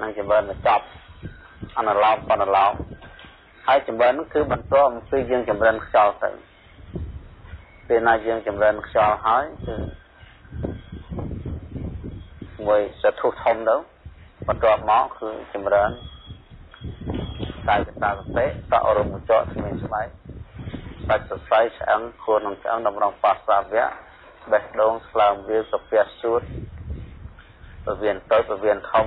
នឹងចម្រើនបញ្ចប់អនុឡោមបណ្ណឡោមហើយចម្រើននោះគឺបន្តអំពីយើងចម្រើនខ្យល់ទៅពេលណាយើងចម្រើនខ្យល់ហើយគឺមួយសធុធំទៅបន្ទាប់មកគឺចម្រើនកាយកតាសតិតអរមចកស្មានស្បែកបាច់សរសៃឆ្អឹងខួរនឹងឆ្អឹងតម្រង់បាសាវៈបេះដូងស្លើមវាសុភ័សសួត ពវៀនតូចពវៀនធំ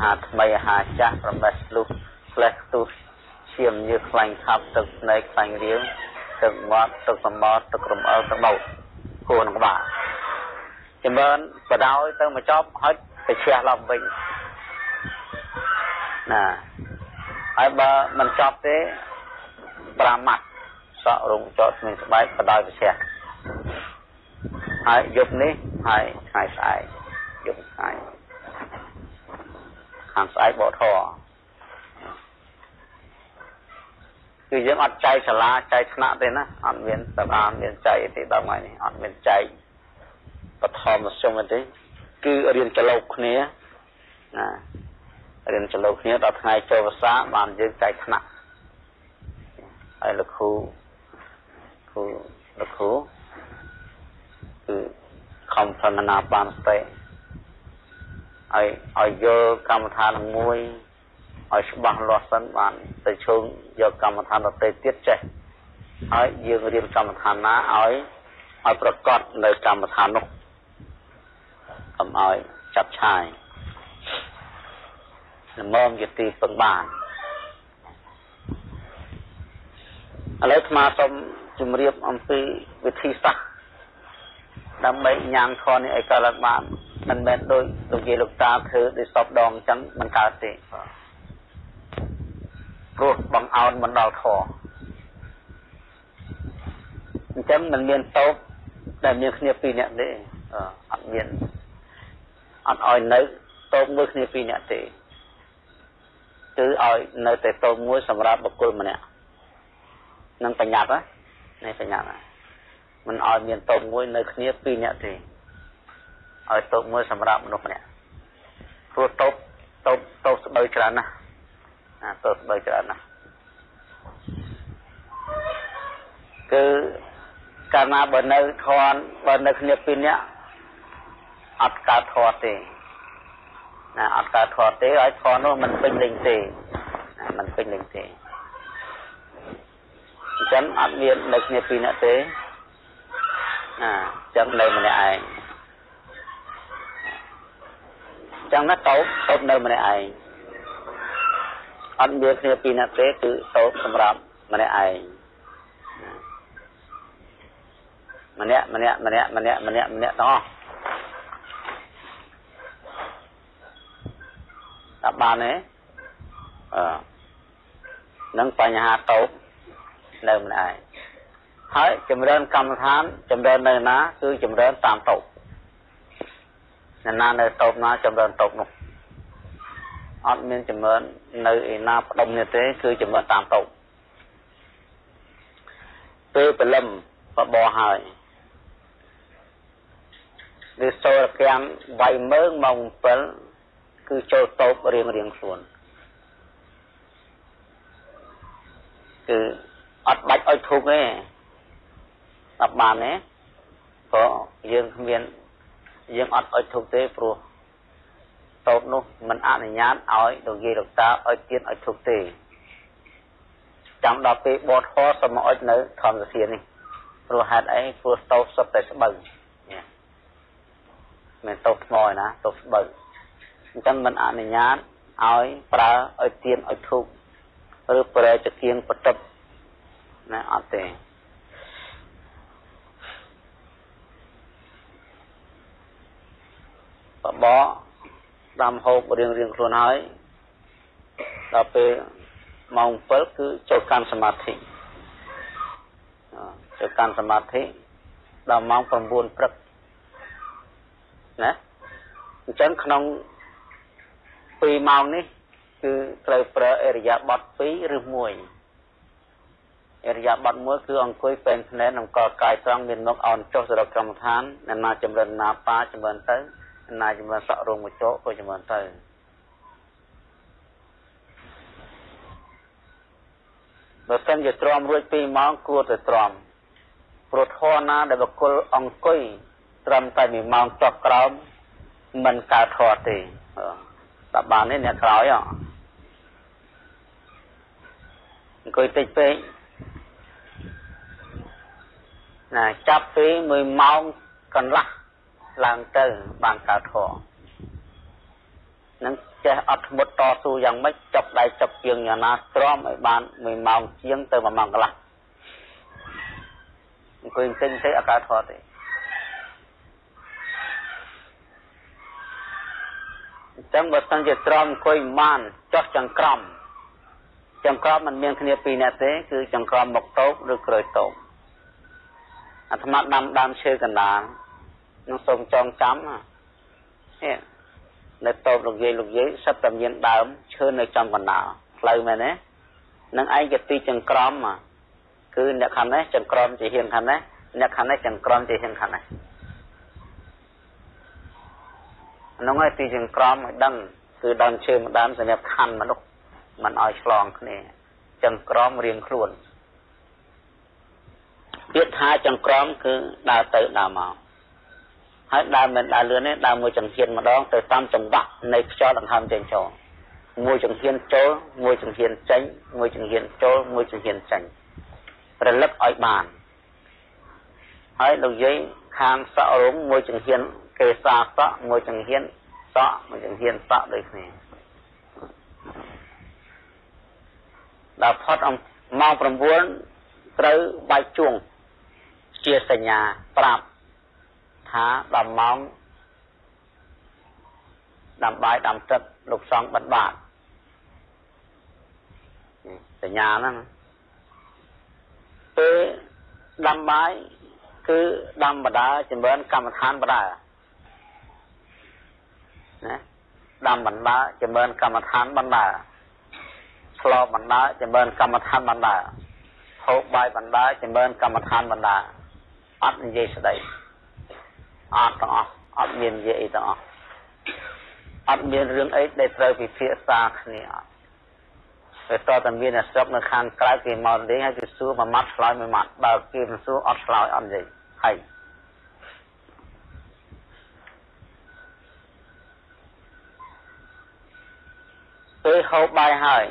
ហាថ្មីហាចាស់ប្រមេះលុះផ្លេះខ្ទុះឈាមញើសខ្លាញ់ខាប់ទឹកស្នែកខ្លាញ់រៀងទឹកមាត់ទឹកសម្បត្តិទឹករំអិលទឹកដោតគួរនឹងក្បាលចម្រើនបដោយទៅមកចប់ហើយទៅឈះឡើងវិញណាហើយបើមិនចប់ទេ5ម៉ាត់សក់រងចតស្មានស្បែកបដោយប្រឈះហើយយប់នេះហើយថ្ងៃស្អែក យប់ថ្ងៃខាងស្អែកបកធរគឺយើងអត់ចែកសាលាចែកថ្នាក់ទេណាអត់មានសាលាមានចែកទេដល់ថ្ងៃនេះអត់មានចែកបឋមមធ្យមទេគឺរៀនចលោកគ្នាណារៀនចលោកគ្នាដល់ថ្ងៃចូលភាសាបានយើងចែកថ្នាក់ហើយលោកគ្រូគ្រូលោកគ្រូគឺខំប្រណាបានស្ទេ ឲ្យឲ្យយល់កម្មដ្ឋានមួយឲ្យច្បាស់លាស់សិនបានទៅជើងយកកម្មដ្ឋានដទៃទៀតចេះហើយយើងរៀនកម្មដ្ឋានណាឲ្យឲ្យប្រកបនៅកម្មដ្ឋាននោះកុំឲ្យចាប់ឆាយល្មមយទីពឹងបានឥឡូវអាត្មាសូមជម្រាបអំពីវិធីសាស្ត្រ ដើម្បីញ៉ាំខនេះឲ្យកើតឡើងបានមិនមែនដូចលោកយាយលោកតាធ្វើដូចសពដងអញ្ចឹងមិនកើតទេព្រោះបងអោនមិនដល់ខអញ្ចឹងមិនមានតោបដែលមានគ្នាពីរនាក់ទេអត់មានអត់ឲ្យនៅតោបមួយគ្នាពីរនាក់ទេគឺឲ្យនៅតែតោបមួយសម្រាប់បុគ្គលម្នាក់នឹងបញ្ញត្តិណាបញ្ញត្តិ មិនឲ្យមានតោបមួយនៅគ្នាពីរនាក់ទេឲ្យតូបមួយសម្រាប់មនុស្សម្នាក់ព្រោះតូបតូបតូបស្បូវច្រើនណាស់ណាតូបស្បូវច្រើនណាស់គឺកាលណាបើនៅធន់បើនៅគ្នាពីរនាក់អត់កើតធន់ទេណាអត់កើតធន់ទេឲ្យធន់នោះมันពេញលេងទេណាมันពេញលេងទេអញ្ចឹងអត់មាននៅគ្នាពីរនាក់ទេ ណាអញ្ចឹងនៅម្នាក់ឯងចឹងណាតោបតោបនៅម្នាក់ឯងអត់មានគ្នាពីរនាក់ទេគឺតោបសម្រាប់ម្នាក់ឯងម្នាក់ម្នាក់ម្នាក់ម្នាក់ម្នាក់ម្នាក់ទាំងអស់តាមបានទេអឺនឹងបញ្ហាតោបនៅម្នាក់ឯង ហើយចម្រើនកម្មដ្ឋានចម្រើននៅណា គឺចម្រើនតាមតោបអ្នកណានៅតោបណាចម្រើនតោបនោះអត់មានចម្រើននៅឯណាផ្ដុំនេះទេ គឺចម្រើនតាមតោបពេលព្រលឹមបបោហើយវាសូរកម្មវាយមើងម៉ោង7គឺចូលតោបរៀងរៀងខ្លួនគឺអត់បាច់អុយធុកទេ អត់បានទេព្រោះយើងគ្មាន យើងអត់អុជធុកទេព្រោះតោតនោះមិនអនុញ្ញាតឲ្យលោកយាយលោកតាអុជទៀនអុជធុកទេចាំដល់ពេលបត់ខសូមមកអុជនៅធម្មសធាននេះព្រោះហេតុអីព្រោះតោតសុទ្ធតែស្បូវមិនតោតថ្មឯណាតោតស្បូវអញ្ចឹងមិនអនុញ្ញាតឲ្យប្រើអុជទៀនអុជធុកឬប្រើចកៀងបតិបណាអត់ទេ បបកដាំហូបរៀងរៀងខ្លួនហើយដល់ពេលម៉ោង7គឺចូលកាន់សមាធិចូលកាន់សមាធិដល់ម៉ោង9ព្រឹកណាអញ្ចឹងក្នុង2ម៉ោងនេះ គឺត្រូវប្រើអរិយាប័ត្រ2ឬ1អរិយាប័ត្រមួយគឺអង្គុយពេនភ្នែនអង្គកាយត្រង់មានមុខអោនចុះសរកម្មដ្ឋានអ្នកណាចម្រើនណាបាចម្រើនទៅ ណាជំនាន់សក់រងមួយតោក៏ជំនាន់ទៅបើសិនជាទ្រាំរួច2ម៉ោងគួរតែទ្រាំព្រោះធរណាដែលបកគលអង្គុយត្រឹមតែ1ម៉ោងចុះក្រោមមិនកើតធរទេតបាននេះអ្នកក្រោយអង្គុយតិចពេកណាចាប់ពី1ម៉ោងកន្លះ ឡើងទៅបានកើតធរនឹងចេះអត់ធ្មត់តស៊ូយ៉ាងម៉េចចុកដៃចុកជើងយ៉ាងណាទ្រាំឲ្យបាន1ម៉ោងជាងទៅ1ម៉ោងកន្លះអង្គុយទិញទៅអត់កើតធរទេអញ្ចឹងបើសិនជាទ្រាំអង្គុយបានចុះចង្ក្រមចង្ក្រមមិនមានគ្នាពីរនាក់ទេ គឺចង្ក្រមមកតោកឬក្រោយតោកអាត្មាដាំដើមឈើកណ្ដាល នឹងសូមចងចាំនេះនៅតូបលោកយាយលោកយាយសិតតែមានដើមឈើនៅចំកណ្ដាលផ្លូវមែនទេនឹងឯងជាទីចង្ក្រមគឺអ្នកខាងនេះចង្ក្រមជាហ៊ានខាងនេះអ្នកខាងនេះចង្ក្រមជាហ៊ានខាងនេះនោះឯងទីចង្ក្រមឲ្យដឹងគឺដើមឈើមួយដើមសម្រាប់ខណ្ឌមនុស្សមិនឲ្យឆ្លងគ្នាចង្ក្រមរៀងខ្លួនពាក្យថាចង្ក្រមគឺដើរទៅដើរមក ហើយដើរមិនដើរលឿនទេដើរមួយចង្ហៀនម្ដងទៅតាមចង្វាក់នៃខ្យល់ដង្ហើមចេញចូលមួយចង្ហៀនចូលមួយចង្ហៀនចេញមួយចង្ហៀនចូលមួយចង្ហៀនចេញរលឹកឲ្យបានហើយលោកយាយខាងសក់រងមួយចង្ហៀនគេសាសក់មួយចង្ហៀនសក់មួយចង្ហៀនសក់ដូចគ្នាដល់ផុតម៉ោង9ត្រូវបាច់ជួងជាសញ្ញាប្រាប់ ថា10ម៉ោងដាំបាយដាំទឹកលោកសង្ឃបិទបាតសញ្ញាហ្នឹងពេលដាំបាយគឺដាំបដាចម្រើនកម្មដ្ឋានបដាណាដាំបណ្ដាចម្រើនកម្មដ្ឋានបណ្ដាឆ្លបបណ្ដាចម្រើនកម្មដ្ឋានបណ្ដាហូបបាយបណ្ដាចម្រើនកម្មដ្ឋានបណ្ដាអត់និយាយស្ដី អត់ទាំងអស់អត់មាននិយាយអីទាំងអស់អត់មានរឿងអីដែលត្រូវពិភាក្សាគ្នាអត់ពេលតតែមានអ្នកស្រុកនៅខាងក្រៅគេមកលេងហើយគេសួរមួយម៉ាត់ឆ្លើយមួយម៉ាត់បើគេមិនសួរអត់ឆ្លើយអត់និយាយហើយពេលហូបបាយហើយ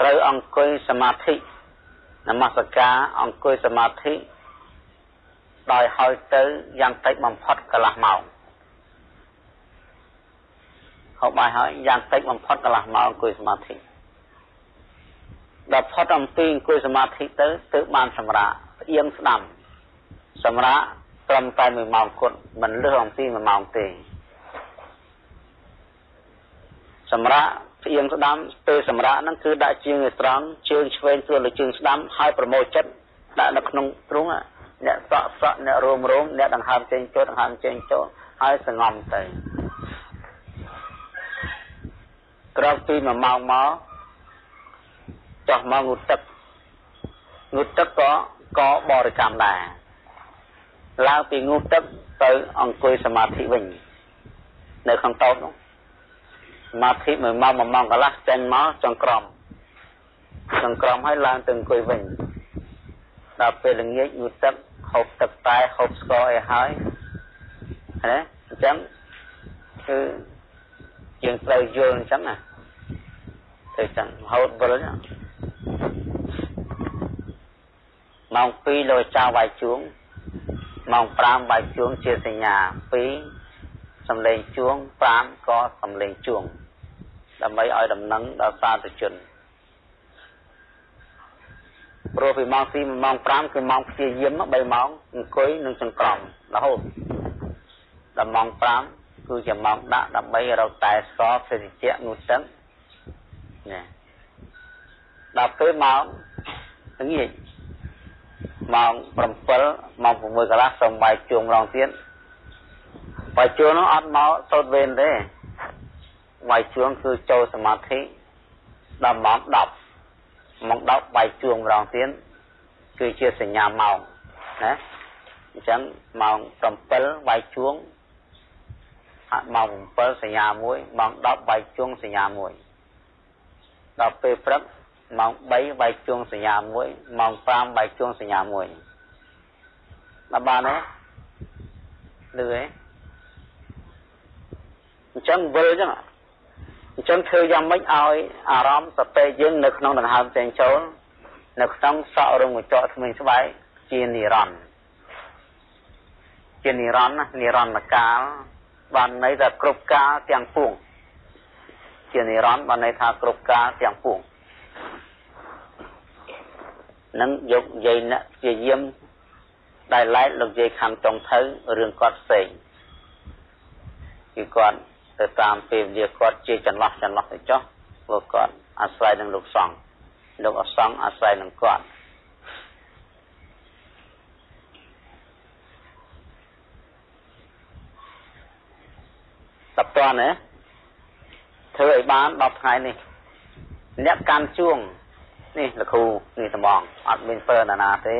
ត្រូវអង្គុយសមាធិនមស្ការអង្គុយសមាធិ ដោយហើយទៅយ៉ាងតិចបំផុតកន្លះម៉ោងហូបបាយហើយយ៉ាងតិចបំផុតកន្លះម៉ោងអង្គុយសមាធិដល់ផុតអំពីអង្គុយសមាធិទៅទើបបានសម្រាកផ្អៀងស្ដាំសម្រាកត្រឹមតែ1ម៉ោងគត់មិនលើសអំពី1ម៉ោងទេសម្រាកផ្អៀងស្ដាំពេលសម្រាកហ្នឹងគឺដាក់ជើងឲ្យត្រង់ជើងឆ្វេងទួលលើជើងស្ដាំហើយប្រមូលចិត្តដាក់នៅក្នុងទ្រូង អ្នកសក់សក់អ្នករោមរោមអ្នកដង្ហើមចេញចូលដង្ហើមចេញចូលហើយសងំទៅក្រោកពី1ម៉ោងមកចោះមកងូតទឹកងូតទឹកក៏ក៏បរិកម្មដែរឡើងពីងូតទឹកទៅអង្គុយសមាធិវិញនៅក្នុងតោតនោះសមាធិ1ម៉ោង1ម៉ោងកន្លះចេញមកចង្ក្រមចង្ក្រមហើយឡើងទៅអង្គុយវិញដល់ពេលល្ងាចងូតទឹក ហូបទឹកតែ ហូបស្ករអីហើយណាអញ្ចឹងគឺយើងត្រូវយល់អញ្ចឹងណាទៅអញ្ចឹងហូតវិលម៉ោង2លោកចៅវាយជួងម៉ោង5វាយជួងជាសញ្ញា2សំឡេងជួង5ក៏សំឡេងជួងដើម្បីឲ្យដំណឹងដល់សាធុជន ព្រោះពីម៉ោង2ម៉ោង5គឺម៉ោងព្យាយាម3ម៉ោងអង្គុយនឹងចង្ក្រមរហូតដល់ម៉ោង5គឺជាម៉ោងដាក់ដើម្បីរកតែស្ករភេសជ្ជៈងូតទឹកណាដល់ពេលម៉ោងល្ងាចម៉ោង7ម៉ោង6កន្លះសូមបាយជួងម្ដងទៀតបាយជួងនោះអត់មកសូត្រវេនទេបាយជួងគឺចូលសមាធិដល់ម៉ោង10 ម៉ោង10បាយជួងម្ដងទៀតគឺជាសញ្ញាម៉ោងណាអញ្ចឹងម៉ោង7បាយជួងម៉ោង7សញ្ញា1ម៉ោង10បាយជួងសញ្ញា1ដល់ពេលព្រឹកម៉ោង3បែកជួងសញ្ញាមួយម៉ោង5បែកជួងសញ្ញាមួយដល់បានទេលឺទេអញ្ចឹងវិលអញ្ចឹង អញ្ចឹងធ្វើយ៉ាងម៉េចឲ្យអារម្មណ៍សតិយើងនៅក្នុងដង្ហើមផ្សេងចូលនៅក្នុងសក់រងកញ្ចក់ថ្មីស្បែកជានិរន្តរ៍ជានិរន្តរ៍ណានិរន្តរកាលបានន័យថាគ្រប់កាលទាំងពួងជានិរន្តរ៍បានន័យថាគ្រប់កាលទាំងពួងនឹងយកយាយអ្នកជាយាមដែលឡែកលោកយាយខំចុងទៅរឿងគាត់ផ្សេងគឺគាត់ ទៅតាមពេលវេលាគាត់ជាចន្លោះចន្លោះទៅចុះព្រោះគាត់អាស្រ័យនឹងលោកសង្ឃលោកអសង្ឃអាស្រ័យនឹងគាត់តបតណាធ្វើឲ្យបាន10ថ្ងៃនេះអ្នកកាន់ជួងនេះលោកគ្រូនេះត្មងអត់មានពើណាណាទេ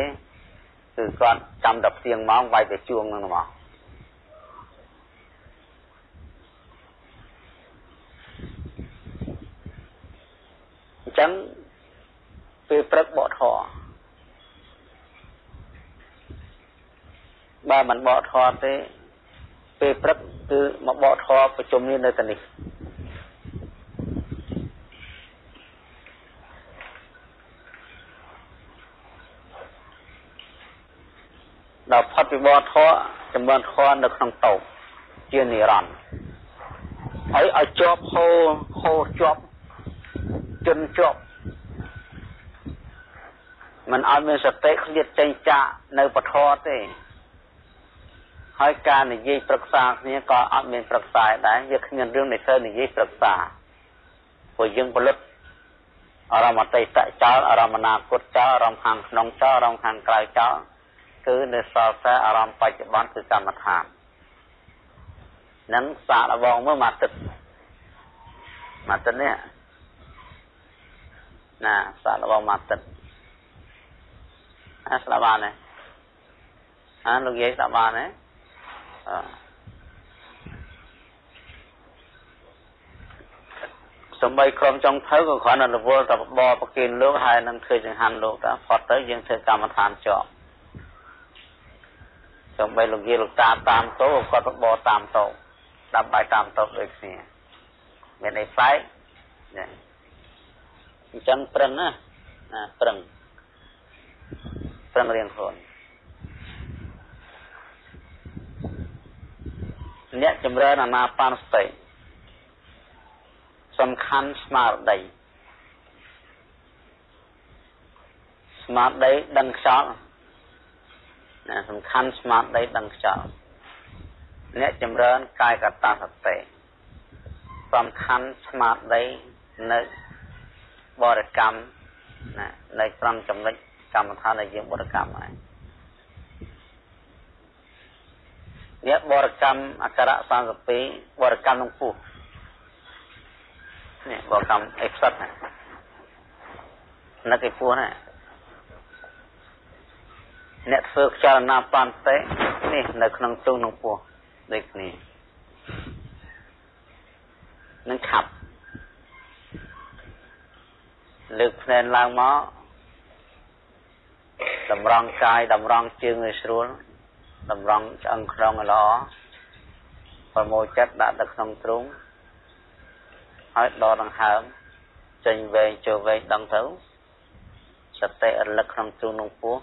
គឺគាត់ចាំតែផ្ទៀងម៉ោងវាយទៅជួងនឹងមក ចឹងពេលព្រឹកបកធរបើមិនបកធរទេពេលព្រឹកគឺមកបកធរប្រជុំនេះនៅទីនេះដល់ផុតពីបរធរចម្រើនធរនៅក្នុងតោជានិរន្តរ៍ហើយឲ្យជាប់ហូរហូរជាប់ ជន់ជាប់มันឲ្យមានសតិឃ្លាតចេញចាកនៅពធទេហើយការនិយាយប្រឹក្សាគ្នាក៏អត់មានប្រឹក្សាដែរវាគ្មានរឿងដែលត្រូវនិយាយប្រឹក្សាព្រោះយើងផលិតអារម្មណ៍អតីតចោលអារម្មណ៍អនាគតចោលអារម្មណ៍ខាងក្នុងចោលអារម្មណ៍ខាងក្រៅចោលគឺនៅសល់តែអារម្មណ៍បច្ចុប្បន្នគឺកម្មដ្ឋាននឹងសាកល្បងមើលមួយទឹកមួយទឹកនេះ ណាសាកល្បងមួយទឹកអាស្លាប់បានទេអាលោកយាយស្លាប់បានទេអឺសំបីក្រុមចុងទៅក៏គ្រាន់តែរវល់តែបបប្រគិនលោកហើយនឹងធ្វើចង្ហាន់លោកតាផុតទៅយើងធ្វើកម្មដ្ឋានជាប់សំបីលោកយាយលោកតាតាមតោគាត់បបតាមតោដាក់បាយតាមតោដូចគ្នាមានអីផ្លែក អញ្ចឹងប្រឹងណាណាប្រឹងប្រឹងរៀនខ្លួនអ្នកចម្រើនអាណាបានសតិសំខាន់ស្មារតីស្មារតីដឹងខ្យល់ណាសំខាន់ស្មារតីដឹងខ្យល់អ្នកចម្រើនកាយកតាសតិសំខាន់ស្មារតីនៅ បរិកម្មណានៅត្រង់ចំណុចកម្មដ្ឋានដែលយើងបរិកម្មហើយអ្នកបរិកម្មអក្សរ32បរិកម្មក្នុងពោះនេះបរិកម្មអេផ្សិតណានឹកឯពោះណាអ្នកធ្វើខ្យល់ណាបន្តិនេះនៅក្នុងទូក្នុងពោះដូចគ្នានឹងខាប់ លើកភ្នែនឡើងមកតម្រង់កាយតម្រង់ជើងឲ្យស្រួលតម្រង់ឆ្អឹងខ្នងឲ្យល្អប្រមូលចិត្តដាក់ទៅក្នុងទ្រូងហើយដកដង្ហើមចេញវែងចូលវែងដឹងទៅសតិរលឹកក្នុងទ្រូងក្នុងពោះ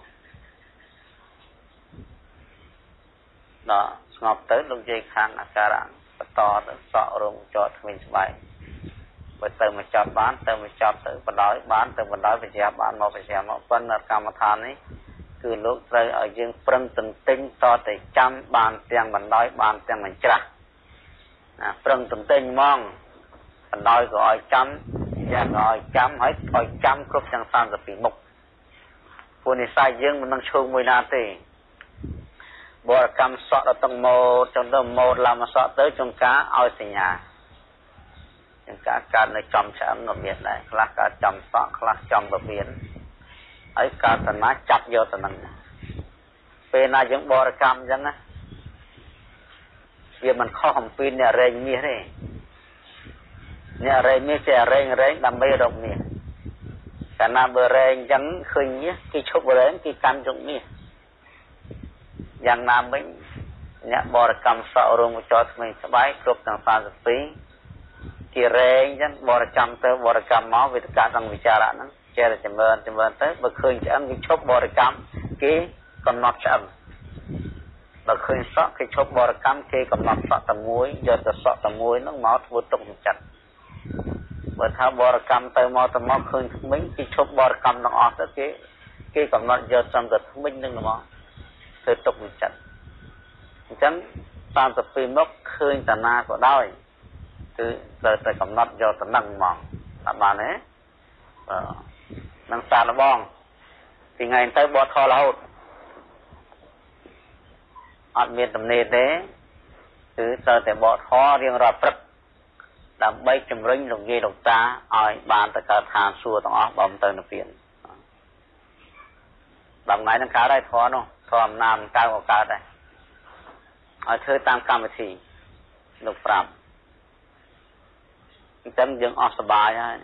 ដល់ស្ងប់ទៅលោកយាយខាងអាការៈបន្តទៅសក់រោងចតថ្មីស្បែក បើទៅមកចាប់បានទៅមកចាប់ទៅបដោយបានទៅបដោយបញ្ជាបានមកបញ្ជាមកប៉ុន្តែកម្មដ្ឋាននេះគឺលោកត្រូវឲ្យយើងប្រឹងទន្ទិញតតែចាំបានទាំងបណ្ដោយបានទាំងបញ្ច្រាស់ណាប្រឹងទន្ទិញហ្មងបណ្ដោយក៏ឲ្យចាំយ៉ាងក៏ឲ្យចាំហើយឲ្យចាំគ្រប់ទាំង32មុខព្រោះនិស័យយើងមិននឹងឈោងមួយណាទេបរកម្មសក់ដល់ទាំងម៉ូតចង់ទៅម៉ូតឡើងមកសក់ទៅចង្ការឲ្យសញ្ញា ចង្ការកើតនៅចំឆ្អឹងក៏មានដែរខ្លះកើតចំសក់ខ្លះចំពវៀនហើយកើតតណាចាប់យកទៅនឹងពេលណាយើងបរកម្មអញ្ចឹងណាវាមិនខុសអំពីអ្នករែងមាសទេអ្នករែងមាសចេះរែងរែងដើម្បីរកមាសកាលណាបើរែងអញ្ចឹងឃើញនេះគេឈប់រែងគេកាន់ជុកនេះយ៉ាងណាមិញអ្នកបរិកម្មសក់រោងចរថ្មីស្បែកគ្រប់ទាំង42 ជារែងអញ្ចឹងបរិកម្មទៅបរិកម្មមកវិទ្យាទាំងវិចារៈហ្នឹងចេះតែចម្រើនចម្រើនទៅបើឃើញឆ្អឹងគេឈប់បរិកម្មគេកំណត់ឆ្អឹងបើឃើញសក់គេឈប់បរិកម្មគេកំណត់សក់តែមួយយកតែសក់តែមួយហ្នឹងមកធ្វើទុកចិត្តបើថាបរិកម្មទៅមកទៅមកឃើញថ្មិញគេឈប់បរិកម្មទាំងអស់ទៅគេគេកំណត់យកត្រឹមតែថ្មិញហ្នឹងមកធ្វើទុកចិត្តអញ្ចឹង32មុខឃើញតាណាក៏ដោយ គឺត្រូវតែកំណត់យកតំណឹងហ្មងតាមបានទេបាទនឹងសាឡបងពីថ្ងៃទៅបត់ខរហូតអត់មានទំនេរទេគឺត្រូវតែបកខរៀងរាល់ព្រឹកដើម្បីជំរុញលោកយាយលោកតាឲ្យបានទៅកើតឋានសួគ៌ទាំងអស់បំទៅនិព្វានដល់ថ្ងៃនឹងកើតហើយធរនោះធរអំណាចកើតក៏កើតដែរឲ្យធ្វើតាមកម្មវិធីលោកប្រាប់ អញ្ចឹងយើងអស់សុបាយហើយ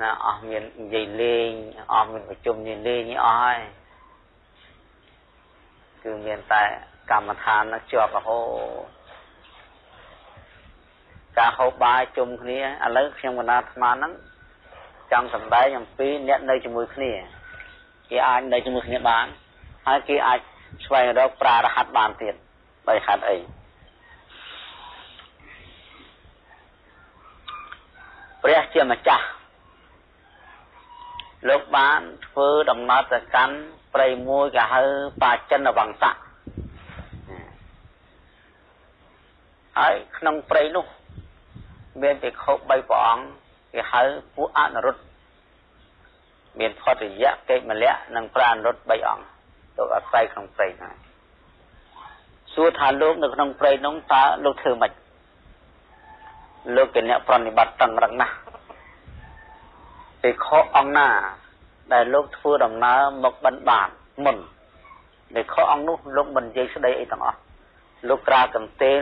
ណាអស់មាននិយាយលេងអស់មានប្រជុំនិយាយលេងអស់ហើយគឺមានតែកម្មដ្ឋាននឹងជាប់រហូតការហូបបាយជុំគ្នាឥឡូវខ្ញុំកណាអាត្មាហ្នឹងចង់សម្ដែងអំពីអ្នកនៅជាមួយគ្នាគេអាចនៅជាមួយគ្នាបានហើយគេអាចស្វែងរកប្រារហ័តបានទៀតដោយហេតុអី ព្រះជាម្ចាស់លោកបានធ្វើដំណើរទៅកាន់ព្រៃមួយគេហៅបាចិនវង្សៈហើយក្នុងព្រៃនោះមានភិក្ខុ3ព្រះអង្គគេហៅពួកអនុរុទ្ធមានផតយៈកេមលៈនិងប្រានុរុទ្ធ3អង្គលោកអាស្រ័យក្នុងព្រៃហ្នឹងសួរថាលោកនៅក្នុងព្រៃនោះតើលោកធ្វើម៉េច លោកជាអ្នកប្រណិបត្តិតឹងរឹងណាស់ភិក្ខុអង្គណា ដែលលោកធ្វើដំណើរមកបិណ្ឌបាតមុនភិក្ខុអង្គនោះលោកមិននិយាយស្ដីអីទាំងអស់លោកក្រាកន្ទេល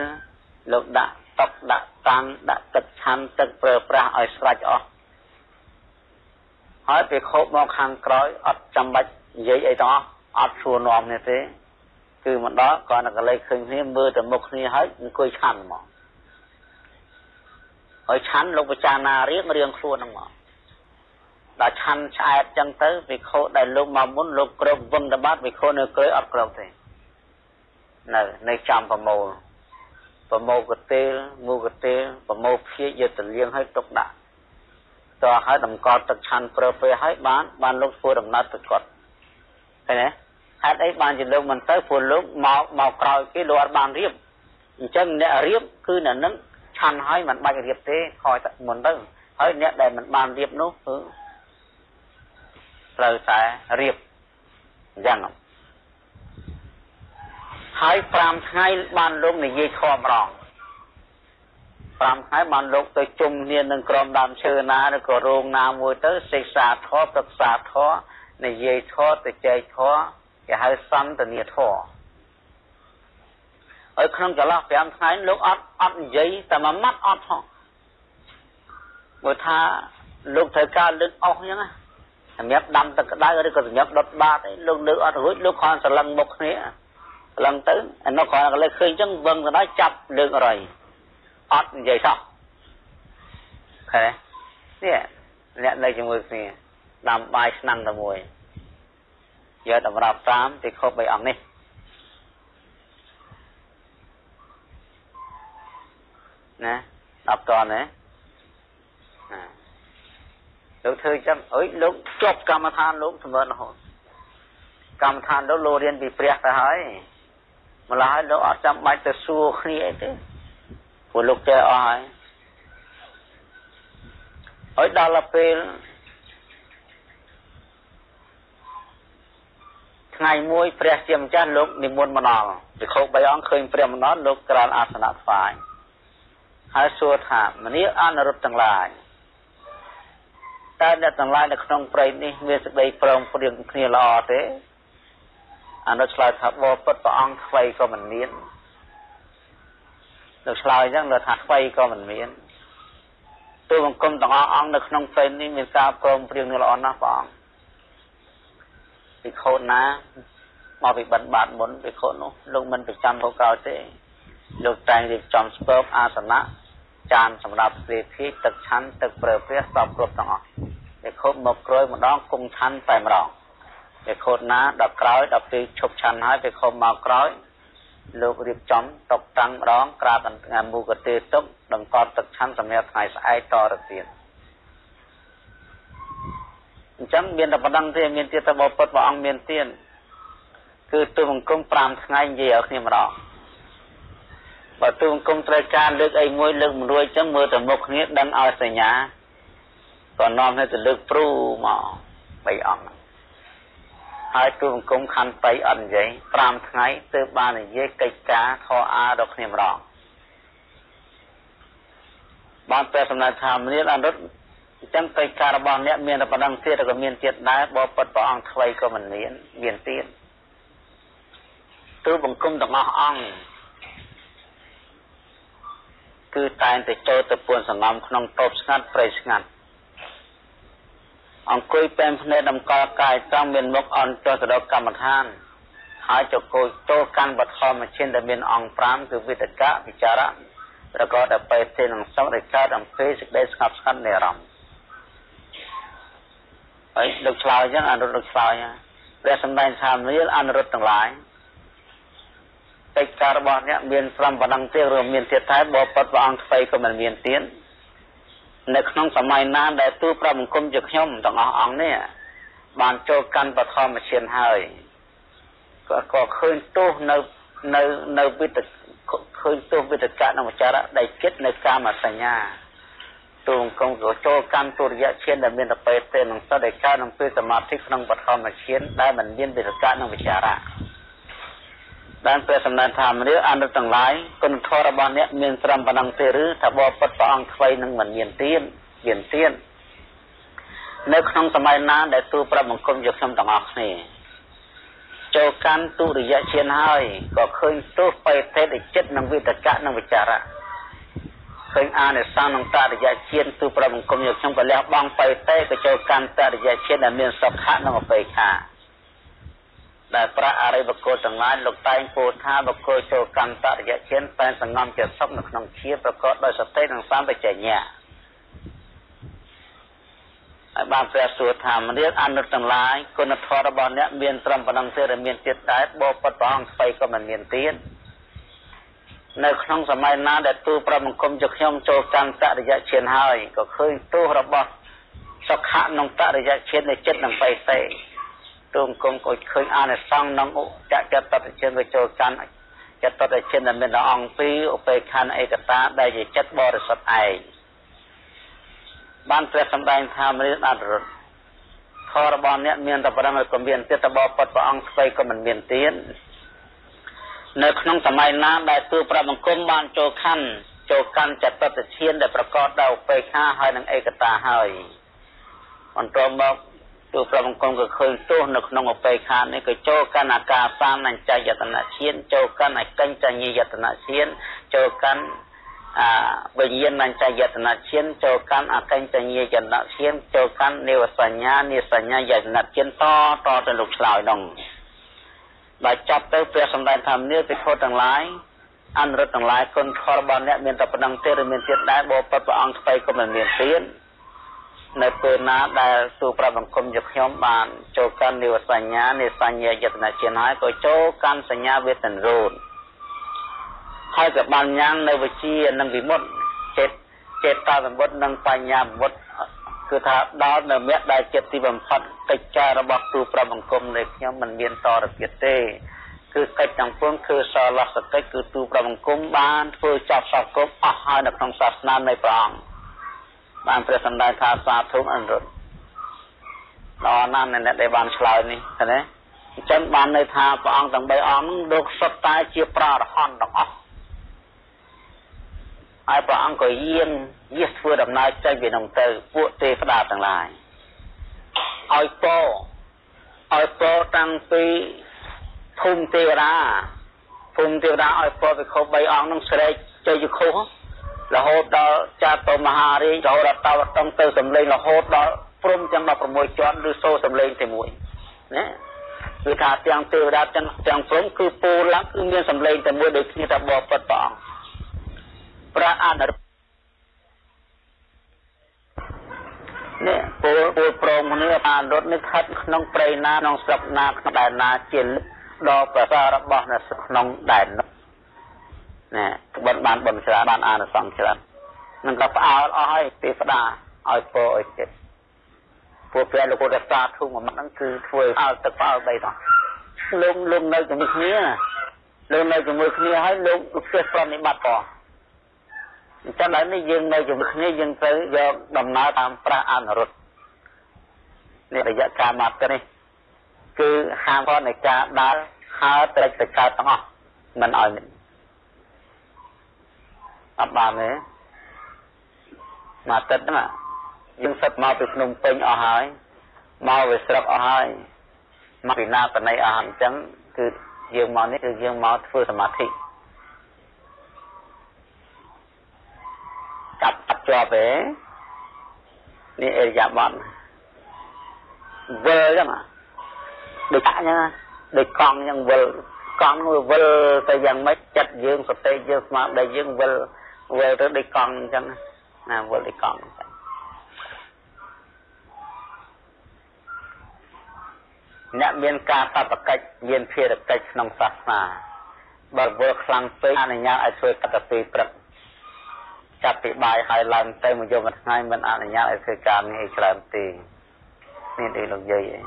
លោកដាក់តុកដាក់តាំងដាក់ទឹកឆាន់ទឹកប្រើប្រាស់ឲ្យស្រេចអស់ហើយភិក្ខុមកខាងក្រោយអត់ចាំបាច់និយាយអីទាំងអស់អត់សួរនាំនេះទេ គឺមកដល់គ្រាន់តែកលេចឃើញគ្នាមើលទៅមុខគ្នាហើយអង្គុយឆាន់ហ្មង ហើយឆាន់លោកពិចារណារៀងរៀងខ្លួនហ្នឹងមកដល់ឆាន់ឆ្អែតចឹងទៅវិខោដែលលោកមកមុនលោកគ្របវុនតបាត់វិខោនៅក្រោយអត់គ្របទេនៅនៅចំប្រមូលប្រមូលកទេលងូកទេលប្រមូលភៀកយកទៅលៀងឲ្យទុកដាក់តោះឲ្យតម្កល់ទឹកឆាន់ប្រើពេលឲ្យបានបានលោកធ្វើដំណើរទៅគាត់ឃើញទេហេតុអីបានជាលោកមិនទៅព្រោះលោកមកមកក្រោយគេលោកអត់បានរៀបអញ្ចឹងអ្នករៀបគឺអ្នកនឹង ឆាន់ឲ្យមិនបាច់រៀបទេខយមុនទៅហើយអ្នកដែលមិនបានរៀបនោះគឺត្រូវតែរៀបអញ្ចឹងហើយ5ថ្ងៃបានលោកនិយាយធម៌ម្ដង5ថ្ងៃបានលោកទៅជុំគ្នានឹងក្រុមដើមឈើណាឬក៏រោងណាមួយទៅសិក្សាធម៌ប្រឹក្សាធម៌និយាយធម៌ទៅចែកធម៌គេហៅសន្តានាធម៌ ហើយក្នុងចន្លោះ5ថ្ងៃលោកអត់អត់និយាយតែមួយម៉ាត់អត់ផងបើថាលោកត្រូវការលើកអស់អញ្ចឹងណាសម្រាប់ដាំទឹកក្តៅឬក៏សម្រាប់ដុតបាតអីលោកលើកអត់រួចលោកគ្រាន់សឡឹងមុខគ្នាសឡឹងទៅអានោះគ្រាន់តែលើឃើញអញ្ចឹងវឹងទៅដល់ចាប់លើករយអត់និយាយសោះឃើញទេនេះអ្នកនៅជាមួយគ្នាដាំបាយឆ្នាំងតែមួយយកតម្រាប់តាមទីខុស3អង្គនេះ ណាដល់តនណាលោកធ្វើចឹងអុយលោកជាប់កម្មដ្ឋានលោកសម្រិតរហូតកម្មដ្ឋានលោកលោករៀនពីព្រះទៅហើយម្ល៉េះលោកអត់ចាំបាច់ទៅសួរគ្នាអីទេព្រោះលោកចេះអស់ហើយហើយដល់ពេលថ្ងៃមួយព្រះជាម្ចាស់លោកនិមន្តមកដល់វិខោ3អង្គឃើញព្រះមកដល់លោកក្រានអាសនៈថ្វាយ ហើយសួរថាមនីអនុរុទ្ធទាំងឡាយតើអ្នកទាំងឡាយនៅក្នុងព្រៃនេះមានសេចក្តីព្រមព្រៀងគ្នាល្អទេអនុឆ្លើយថាបបពុតព្រះអង្គថ្មីក៏មិនមានលោកឆ្លើយអញ្ចឹងលើថាថ្មីក៏មិនមានទូបង្គំទាំងអស់អង្គនៅក្នុងពេលនេះមានការព្រមព្រៀងនឹងល្អណាស់ព្រះអង្គពីខូនណាមកពីបិណ្ឌបាតមុនពីខូននោះលោកមិនប្រចាំមកក្រោយទេលោកតែងរៀបចំស្ពើបអាសនៈ ចានសម្រាប់ព្រាភិទឹកឆាន់ទឹកប្រើប្រាស់សពគ្រប់ទាំងអស់វាខូនមកក្រោយម្ដងគង់ឆាន់តែម្ដងវាខូនណាដល់ក្រោយដល់ពេលឈប់ឆាន់ហើយវាខូនមកក្រោយលោករៀបចំតុបតាំងម្ដងក្រាបថ្ងៃមូកទេទុកដង្កត់ទឹកឆាន់សម្រាប់ថ្ងៃស្អែកតទៅទៀតអញ្ចឹងមានតែប៉ុណ្្នឹងទេមានទៀតតែបបពុតព្រះអង្គមានទៀតគឺទូបង្គំ5ថ្ងៃនិយាយឲ្យគ្នាម្ដង បើទូបង្គំត្រូវការលើកអីមួយលើកមិនរួចអញ្ចឹងមើលទៅមុខគ្នាដឹងឲ្យសញ្ញាក៏នាំឲ្យទៅលើកព្រូមក3អង្គហើយទូបង្គំខណ្ឌ3អត់និយាយ5ថ្ងៃទើបបាននិយាយកិច្ចការខអាដល់គ្នាម្ដងបានព្រះសម្ដេចថាមនាលអនុត្តអញ្ចឹងកិច្ចការរបស់អ្នកមានតែប៉ុណ្ណឹងទៀតក៏មានទៀតដែរបបពុតព្រះអង្គថ្មីក៏មិនមានមានទៀតទូបង្គំទាំងអស់អង្គ គឺតែងតែចូលទៅពួនសំណំក្នុងតូបស្ងាត់ព្រៃស្ងាត់អង្គុយពេនភ្នែកតម្កល់កាយត្រង់មានមុខអន់ចុះទៅដល់កម្មដ្ឋានហើយចកោចូលកាន់បឋមឈិនដែលមានអង្គ5គឺវិតកៈវិចារៈប្រកបដោយបេតិនឹងសំដែលកើតអំពីសេចក្តីស្ងប់ស្ងាត់នៃអារម្មណ៍ហើយលោកឆ្លើយអញ្ចឹងអនុរដ្ឋលោកឆ្លើយព្រះសម្ដែងថាមនាលអនុរដ្ឋទាំងឡាយ កិច្ចការរបស់អ្នកមានត្រឹមប៉ុណ្ណឹងទេឬមានទៀតតែបបពុតព្រះអង្គថ្មីក៏មិនមានទៀតនៅក្នុងសម័យណាដែលទូប្រមង្គមជាខ្ញុំទាំងអស់អង្គនេះបានចូលកាន់បឋមឈានហើយក៏ក៏ឃើញទោសនៅនៅនៅវិតឃើញទោសវិតកៈនិងវិចារៈដែលគិតនៅកាមសញ្ញាទូអង្គក៏ចូលកម្មទុរិយឈានដែលមានតបេទេនឹងសតដែលកើតនឹងពេលសមាធិក្នុងបឋមឈានដែលមិនមានវិតកៈនិងវិចារៈ បានព្រះសម្ដែងថាមនាអនុទាំងឡាយគុណធម៌របស់អ្នកមានត្រឹមប៉ុណ្ណឹងទេឬថាបបពុតព្រះអង្គថ្មីនឹងមិនមានទៀនមានទៀននៅក្នុងសម័យណាដែលទូប្រាប់បង្គំយកខ្ញុំទាំងអស់គ្នាចូលកាន់ទុរិយឈានហើយក៏ឃើញទោសបេតេចិត្តនិងវិតកៈនិងវិចារៈឃើញអានិសង្សក្នុងតរិយឈានទូប្រាប់បង្គំយកខ្ញុំក៏លះបង់បេតេក៏ចូលកាន់តរិយឈានដែលមានសុខៈនិងអបេខា ដែលប្រាក់អរិយបុគ្គលទាំងឡាយលោកតែងពោលថាបុគ្គលចូលកម្មតរិយឈានតែសង្ងំចិត្តសុខនៅក្នុងជាប្រកបដោយសតិនិងសម្បជញ្ញៈហើយបានព្រះសួរថាមនាអនុត្តទាំងឡាយគុណធម៌របស់អ្នកមានត្រឹមប៉ុណ្ណឹងទេឬមានទៀតដែរបបពុតព្រះអង្គស្បៃក៏មិនមានទៀតនៅក្នុងសម័យណាដែលទូប្រមង្គមជាខ្ញុំចូលកម្មតរិយឈានហើយក៏ឃើញទោសរបស់សុខៈក្នុងតរិយឈាននៃចិត្តនិងបៃតេ ទូមគុំក៏ឃើញអានិសង្សនឹងឧចកតតជិនក៏ចូលកាន់ចតតជិនដែលមានអង្គពីរឧបេខណ្ឌឯកតាដែលជាចិត្តបរិសុទ្ធឯងបានព្រះសម្ដែងថាមរិយអត្តរត់ខរបស់អ្នកមានតែប៉ុណ្ណឹងក៏មានទៀតតបពុតព្រះអង្គស្វ័យក៏មិនមានទៀតនៅក្នុងសម័យណាដែលទូប្រាប់បង្គំបានចូលខណ្ឌចូលកាន់ចតតឈានដែលប្រកបដោយឧបេខាហើយនឹងឯកតាហើយបន្តមក ទូប្រមង្គមក៏ឃើញទោសនៅក្នុងអបេខានេះក៏ចូលកាន់អាការសានអញ្ចយតនឈានចូលកាន់អកញ្ចញ្ញយតនឈានចូលកាន់អាវិញ្ញាណអញ្ចយតនឈានចូលកាន់អកញ្ចញ្ញយតនឈានចូលកាន់និវសញ្ញានិសញ្ញាយតនឈានតតទៅលោកឆ្លើយនោះបើចាប់ទៅព្រះសម្ដែងធម្មនេះពិធទាំងឡាយអនុរដ្ឋទាំងឡាយគុណធម៌របស់អ្នកមានតែប៉ុណ្ណឹងទេឬមានទៀតដែរបបពុតព្រះអង្គស្បៃក៏មិនមានទៀត នៅពេលណាដែលទូប្រាប់បង្គំយកខ្ញុំបានចូលកាន់និវសញ្ញានិសញ្ញាយតនជាហើយក៏ចូលកាន់សញ្ញាវេទនរូនហើយក៏បានញ៉ាំនៅវិជានិងវិមុតចិត្តចេតតាវិមុតនិងបញ្ញាវិមុតគឺថាដល់នៅមេដែលចិត្តទីបំផុតកិច្ចការរបស់ទូប្រាប់បង្គំនៃខ្ញុំមិនមានតរទៀតទេគឺកិច្ចទាំងពួងគឺសលសកិច្ចគឺទូប្រាប់បង្គំបានធ្វើចាប់សពគ្រប់អស់ហើយនៅក្នុងសាសនានៃព្រះអង្គ បានព្រះសម្ដែងថាសាធុអនុត្តដល់ណាស់អ្នកដែលបានឆ្លើយនេះឃើញទេអញ្ចឹងបានន័យថាព្រះអង្គទាំង3អង្គនោះលោកសុទ្ធតែជាប្រអរហន្តទាំងអស់ហើយព្រះអង្គក៏យាងយាសធ្វើដំណើរចេញពីនោះទៅពួកទេវតាទាំងឡាយឲ្យពោឲ្យពោតាំងពីភូមិទេវតាភូមិទេវតាឲ្យពោវិខុ3អង្គនឹងស្រែកជ័យយខុស រហូតដល់ចាតមហារាជរហូតដល់តវតងទៅសំឡេងរហូតដល់ព្រំទាំង16ជាន់ឬសូរសំឡេងតែមួយណាគឺថាទាំងទេវតាទាំងទាំងព្រំគឺពូឡើងគឺមានសំឡេងតែមួយដូចគ្នាតែបបពិតព្រះអង្គព្រះអនុនេះពូពូប្រងគ្នាអានុតនេះស្ថិតក្នុងព្រៃណាក្នុងស្រុកណាក្នុងដែនណាជាដល់ប្រសាររបស់នៅក្នុងដែននោះ ណាក្បិនបានបុណ្យច្រើនបានអានិសង្សច្រើននឹងក៏ផ្អើលអស់ហើយទេវតាឲ្យពរឲ្យចិត្តពួកព្រះលោករសាធុមួយម៉ាត់ហ្នឹងគឺធ្វើផ្អើលទឹកផ្អើលដីដល់លោកលោកនៅជាមួយគ្នាលោកនៅជាមួយគ្នាហើយលោកផ្ទះប្រណិបត្តិផងអញ្ចឹងដល់នេះយើងនៅជាមួយគ្នាយើងត្រូវយកដំណើរតាមប្រាសអនុរុទ្ធនេះរយៈកាលមកនេះគឺហាមផងនៃការដើរហើត្រេចទៅកើតទាំងអស់មិនឲ្យ អត់បានទេមកទឹកហ្នឹងយើងសិតមកពីភ្នំពេញអស់ហើយមកវាស្រុកអស់ហើយមកពីណាបណៃអស់អញ្ចឹងគឺយើងមកនេះគឺយើងមកធ្វើសមាធិកាប់កាប់ជាប់ទេនេះអរិយាប័ត្រវិលចឹងដូចអញ្ចឹងដូចកង់អញ្ចឹងវិលកង់វាវិលទៅយ៉ាងម៉េចចិត្តយើងសតិយើងស្មារតីយើងវិល វិលទៅដូចកង់អញ្ចឹងណាវិលដូចកង់អញ្ចឹងអ្នកមានការសពកិច្ចមានភារកិច្ចក្នុងសាសនាបើវល់ខ្លាំងពេកអនុញ្ញាតឲ្យធ្វើកតពីព្រឹកចាប់ពីបាយហើយឡើងទៅមួយយប់មួយថ្ងៃមិនអនុញ្ញាតឲ្យធ្វើការងារច្រើនទេនេះដូចលោកយាយឯង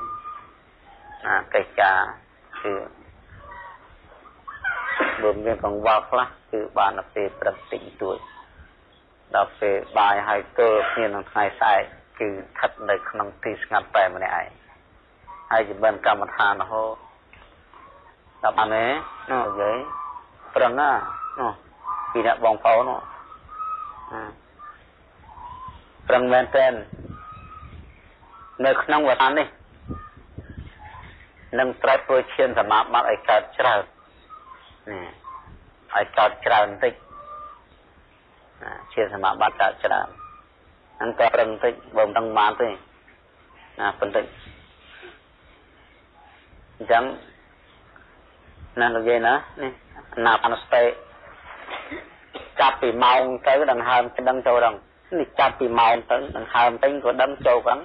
ណាកិច្ចការគឺ បើមានកង្វល់ខ្លះគឺបានទៅពេលព្រឹកតិចតួចដល់ពេលបាយហើយទល់គ្នានឹងថ្ងៃស្អែកគឺស្ថិតនៅក្នុងទីស្ងាត់តែម្នាក់ឯងហើយជំនកម្មដ្ឋានរហូតតាមអានេះនោះនិយាយប្រឹងណានោះពីអ្នកបងប្អូននោះប្រឹងមែនទែននៅក្នុងវត្តនេះនឹងត្រូវធ្វើឈានសមាបត្តិឲ្យកើតច្រើន នេះឲ្យកើតច្រើនបន្តិចឈានសមាបត្តិកើតច្រើនហ្នឹងក៏ប្រឹងបន្តិចបើមិនដឹងបានទេណាបន្តិចអញ្ចឹងណាលោកយាយណានេះណាអនុស្តិចាប់ពីម៉ោងទៅដង្ហើមដឹងចូលដល់នេះចាប់ពីម៉ោងទៅដង្ហើមទៅក៏ដឹងចូលហ្នឹង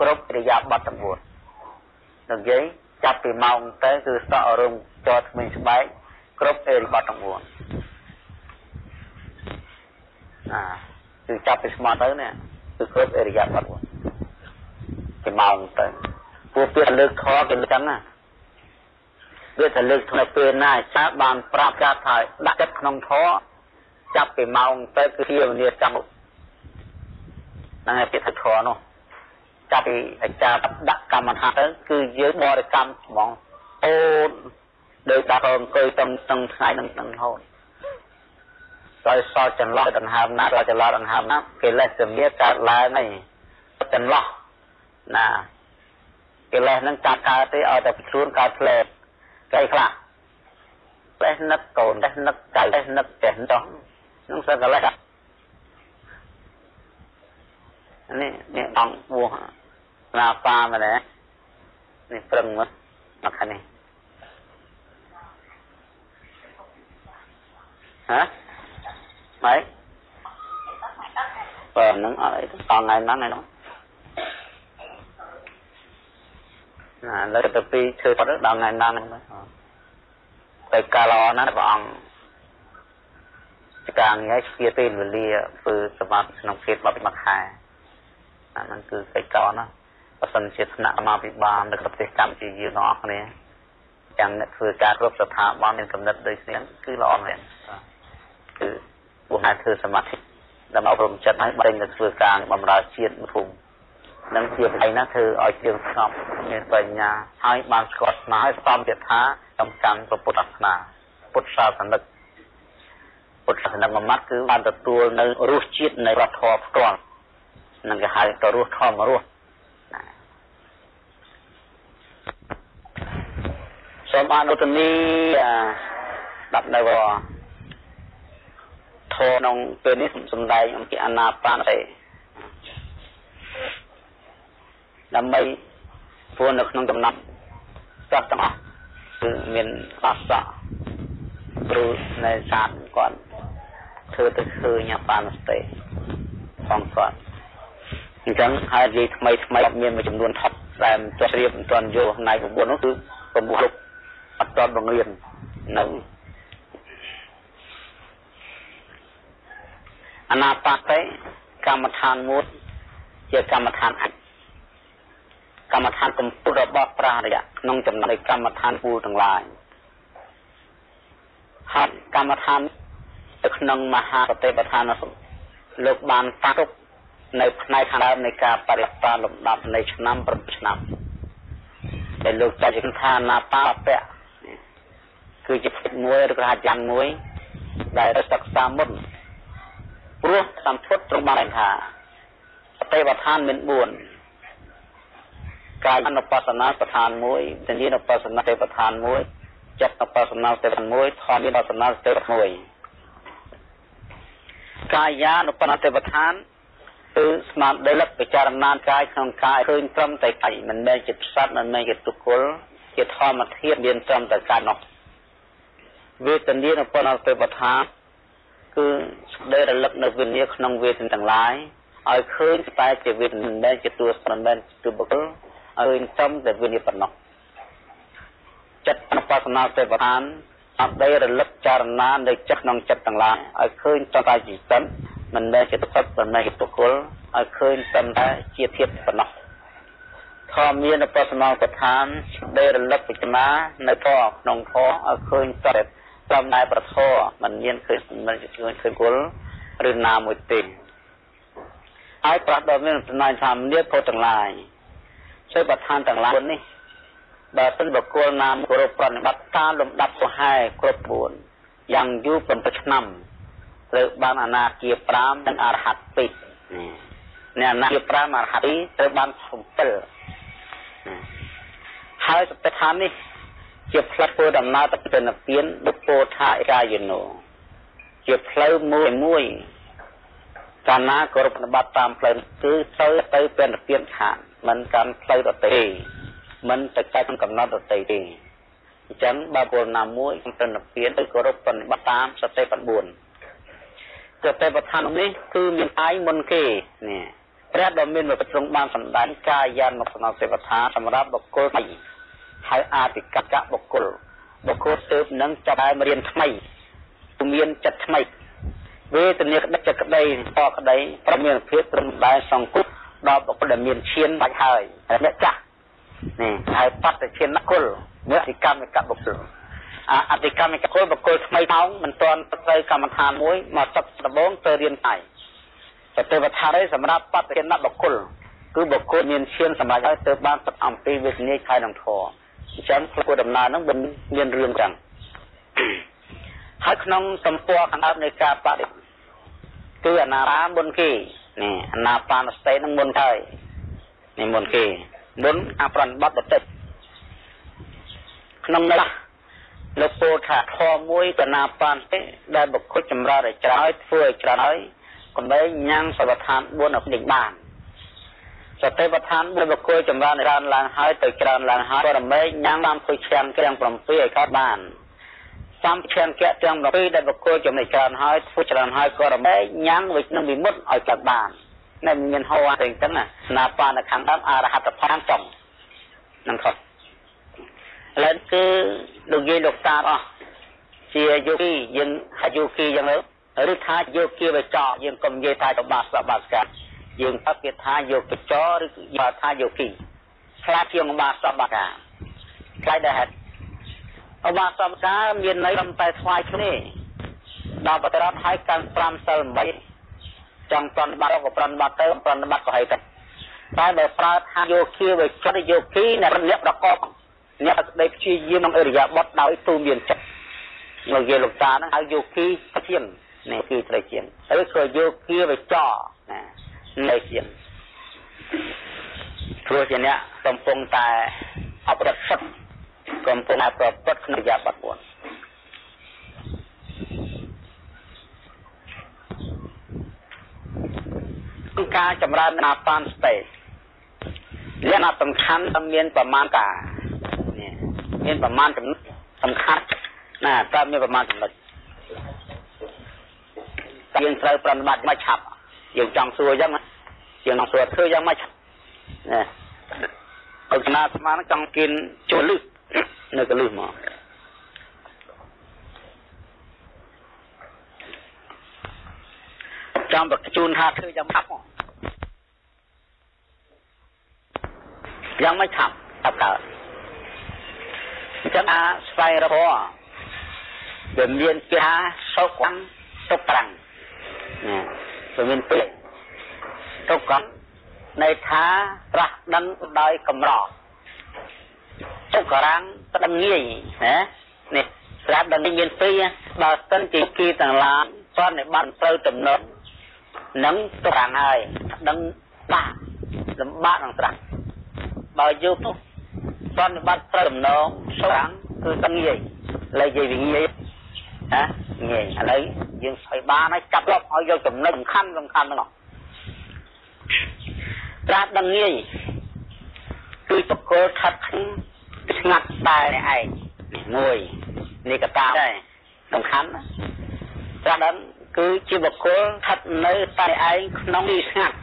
គ្រប់រយៈបទ9លោកយាយចាប់ពីម៉ោងទៅគឺសក់រំចតថ្មីស្បែក គ្រប់អេរិបទទាំង4ណាគឺចាប់ពីស្មោះទៅនេះគឺគ្រប់អេរិយាបទ4ពីម៉ោងទៅពួកពាក្យលើកខគេចឹងណាវាទៅលើកក្នុងពេលណាចាបានប្រាប់ចាថាដាក់ចិត្តក្នុងធរចាប់ពីម៉ោងទៅគឺជាវេលាចាំហ្នឹងឯងពាក្យថាធរនោះចាប់ពីអាចារ្យដាក់កម្មដ្ឋានទៅគឺយើងបរិកម្មហ្មងអូន ដោយដាក់អង្គុយទាំងទាំងថ្ងៃនឹងទាំងរហូតដោយសល់ចន្លោះដង្ហើមណាដល់ចន្លោះដង្ហើមណាកិលេសជំនាកើតឡើងហើយចន្លោះណាកិលេសហ្នឹងកើតកើតទេឲ្យតែខ្លួនកើតផ្លែកៃខ្លះផ្លែនឹកកូនផ្លែនឹកចៅផ្លែនឹកចេះចង់ហ្នឹងសឹកកិលេសនេះនេះអង្គបួសណាប៉ាមែនទេនេះប្រឹងមកមកខាងនេះ ហ៎ម៉េចបើនឹងអត់អីតថ្ងៃហ្នឹងឯនោះណាលើកទៅពីធ្វើផុតដល់ថ្ងៃហ្នឹងទៅកាលល្អណាស់ព្រះអង្គការងារជាពេលវេលាធ្វើសម្រាប់ក្នុងភាពបបិមកខែអាហ្នឹងគឺកិច្ចការណាបើសិនជាថ្នាក់មកពិបាលនៅប្រទេសកម្ពុជាយើងទាំងអស់គ្នាចាំអ្នកធ្វើការគ្រប់ស្ថាប័នមានកំណត់ដូចគ្នាគឺល្អមែន គឺពួកអាចធ្វើសមាធិដើម្បីអប់រំចិត្តឲ្យបែរទៅធ្វើការបម្រើជាតិភូមិនឹងជាបរិណាធ្វើឲ្យជើងស្ងប់មានបញ្ញាហើយបានស្គាល់ស្នាហើយសំទៀតថាសំខាន់ពុទ្ធសាសនាពុទ្ធសាសនិកពុទ្ធសាសនិកមួយម៉ាត់គឺបានទទួលនៅរសជាតិនៃរដ្ឋធម៌ផ្ទាល់នឹងគេហៅទៅរស់ធម្មរស់សូមអនុទនីស្ដាប់នៅវធ ធម៌ក្នុងពេលនេះសំដែងអំពីអាណាបានទេដើម្បីព្រោះនៅក្នុងដំណាប់សត្វទាំងអស់គឺមានអសៈព្រោះនៅសាទគាត់ធ្វើទៅឃើញបានស្ទេផងគាត់អញ្ចឹងហើយនិយាយថ្មីថ្មីមានមួយចំនួនថប់ដែលចុះរៀបមិនទាន់យកផ្នែក9នោះគឺ9លុបអត់ទាន់បង្រៀននៅ អនាបតិកម្មដ្ឋានមួយជាកម្មដ្ឋានអច្ចកម្មដ្ឋានកម្ពុជារបស់ប្រារយៈក្នុងចំណោមកម្មដ្ឋានពូលទាំងឡាយហើយកម្មដ្ឋាននៅក្នុងមហាបតិបឋានលោកបានតាក់ទុកនៅផ្នែកខាងដើមនៃការបរិបត្តិលំដាប់នៃឆ្នាំ7ឆ្នាំដែលលោកចាត់ជាថាណាបាពៈគឺជាផ្នែកមួយឬក៏ហាយ៉ាងមួយ ដែលសិក្សាមុន ព្រោះសម្ពុតត្រង់បានថាបតិបឋានមាន4កាយអនុបស្សនាស្ថានមួយវិញ្ញាណឧបស្សនាទេបឋានមួយចិត្តឧបស្សនាទេបឋានមួយធម្មឧបស្សនាទេបមួយកាយានុបស្សនាទេបឋានគឺស្មារតីលឹកពិចារណាកាយក្នុងកាយឃើញត្រឹមតែកាយមិនមែនជាសត្វមិនមែនជាទុគលជាធម្មធាតុមានត្រឹមតែកាយនោះវេទនានៅប៉ុណ្ណោះទេបថា គឺស្ដីរលឹកនៅវិញ្ញាក្នុងវេទនាទាំងឡាយឲ្យឃើញតែជាវេទនាមិនមែនជាតួមិនមែនជាតួបុគ្គលឲ្យត្រឹមតែវិញ្ញាប៉ុណ្ណោះចិត្តអបសនាទេបឋានអត់ដីរលឹកចារណានៅចិត្តក្នុងចិត្តទាំងឡាយឲ្យឃើញតតែជាសិនមិនមែនជាទឹកមិនមែនជាបុគ្គលឲ្យឃើញតែតែជាធាតុប៉ុណ្ណោះធម៌មានបស្សនាស្ថានដែលរលឹកពិចារណានៅធម៌ក្នុងធម៌ឲ្យឃើញ តែតាមដែលប្រធរមិនមានឃើញមិនឃើញឃើញគុលឬណាមួយទេហើយប្រាស់ដល់មានសំណាញ់ថាមានពុទ្ធទាំងឡាយជួយបឋានទាំងឡាយនេះបើសិនបុគ្គលណាមគោរពប្រតិបត្តិតាមលំដាប់សុហែគ្រប់4យ៉ាងយូរ7ឆ្នាំត្រូវបានអនាគា5និងអរហត្ត2នេះអនាគា5អរហត្ត2ត្រូវបាន7ហើយសតិដ្ឋាននេះ ជាផ្លិតធ្វើដំណើរទៅទៅនិព្វានបុពោថៃរាយណោជាផ្លូវមួយមួយកាលណាគោរពបត្តិតាមផ្លូវគឺទៅទៅទៅនិព្វានខាងមិនកាន់ផ្លូវដទៃមិនទៅកាច់កំណត់ដទៃទេអញ្ចឹងបើពលណាមួយក្នុងទៅនិព្វានទៅគោរពបฏิបត្តិតាមសតិ9សតិប្បដ្ឋាននេះគឺមានអាយមុនគេនេះព្រះដ៏មានមកប្រជុំបានសម្ដែងកាយានមកសំណសេវថាសម្រាប់បុគ្គលទី ហើយអាតិកកៈបុគ្គលបុគ្គលទើបនឹងចាប់ដើមរៀនថ្មីមានចិត្តថ្មីវេទនាក្តីចិត្តក្តីតក្តីប្រមានភាពត្រឹមដែរសង្គមដល់បុគ្គលដែលមានឈានបាច់ហើយអ្នកចាស់នេះហើយបត្តឈានគុលមេតិកម្មកបុគ្គលអតិកម្មកុលបកុលថ្មីថោងមិនទាន់ត្រូវកម្មដ្ឋានមួយមកសិក្សាដំបងទៅរៀនតែសតិវដ្ឋាននេះសម្រាប់បត្តិនបកុលគឺបកុលមានឈានសម្រាប់ឲ្យទៅបានទឹកអំពីវេទនាខែនឹងធរ អញ្ចឹងគួរដំណើរហ្នឹងមិនមានរឿងចឹងហើយក្នុងសម្ព័ន្ធខាងដើមនៃការបដិគឺអនារាមុនគេនេះអនាបានសតិនឹងមុនហើយនេះមុនគេមុនអប្រណបត្តិបន្តិចក្នុងនេះលោកពោលថាធម៌មួយកណាបានទេដែលបុគ្គលចម្រើនឲ្យច្រើនធ្វើឲ្យច្រើនហើយកុំបីញ៉ាំងសវដ្ឋាន4ឲ្យពេញបាន សតិប្បដ្ឋាន4បុគ្គលចម្រើនច្រើនឡើងហើយទៅច្រើនឡើងហើយក៏រមែងញ៉ាំងបានធ្វើឈានទាំង7ឲ្យកើតបានសំឈានកៈទាំង7ដែលបុគ្គលចំណេះច្រើនហើយធ្វើច្រើនហើយក៏រមែងញ៉ាំងវិជ្នឹងវិមុតឲ្យកើតបាននៅមានហោអញ្ចឹងណាណាបានខាងដើមអរហត្តផលចំនឹងខុសឥឡូវគឺលោកយាយលោកតាអស់ជាយោគីយើងថាយោគីយ៉ាងទៅឬថាយោគីវចរយើងកុំនិយាយថាបាសបាសកា យើងថាគេថាយោគចរឬបើថាយោគីខ្លាចជាងបាសបាកាខ្លាចដែរហេតុអបាសបាកាមានន័យត្រឹមតែស្វាយគ្នាដល់បត្រត់ឲ្យកាន់5សិល8ចង់ប្រន់បាត់ក៏ប្រន់បាត់ទៅប្រន់បាត់ក៏ហើយទៅតែបើប្រើថាយោគីវចរយោគីអ្នករលាក់ប្រកបអ្នកស្ដីព្យាយាមក្នុងអរិយាបថដោយទូមានចិត្តលោកយាយលោកតាហ្នឹងហៅយោគីធាននេះគឺត្រូវជាងឬក៏យោគីវិចរណា នៅជាងព្រោះជាអ្នកកំពុងតែអបរិទ្ធសិទ្ធកំពុងតែប្រព្រឹត្តក្នុងអរិយាបថ4ការចម្រើនអាបានស្ទេលក្ខណៈសំខាន់មានប្រមាណការនេះមានប្រមាណចំណុចសំខាន់ណាតើមានប្រមាណចំណុចយើងត្រូវប្រតិបត្តិមិនឆាប់ យើងចង់សួរអញ្ចឹងយើងចង់សួរធ្វើយ៉ាងម៉េចណាអង្គណាស្មានចង់กินចូលលឹះនៅកលឹះមកចាំបកជូនថាធ្វើយ៉ាងឆាប់មកយ៉ាងមិនឆាប់ឆាប់កើតអញ្ចឹងអាស្វែងរកវាមានគេថាសុខំទុកប្រាំងណា វាមានពីរទុកកំនៃថាត្រាស់ដឹងដោយកម្រទុករាំងស្ដឹងងាយណានេះត្រាស់ដឹងមានពីរបើសិនជាគីទាំងឡានសន្និបាតត្រូវទំនប់នឹងទុករាំងហើយដឹងបាក់លំបាកនឹងត្រាស់បើយកនោះសន្និបាតត្រូវទំនងស្រាំងគឺដឹងងាយលើនិយាយវាងាយណាងាយ ឥឡូវយើងស្អីបានហើយចាប់លប់ឲ្យយកចំណុចសំខាន់សំខាន់ហ្នឹងត្រាស់ដឹងងាយគឺបកគលខិតស្ងាត់តែឯងមួយនេះកតាដែរសំខាន់ត្រាស់ដឹងគឺជាបកគលខិតនៅតែឯងក្នុងទីស្ងាត់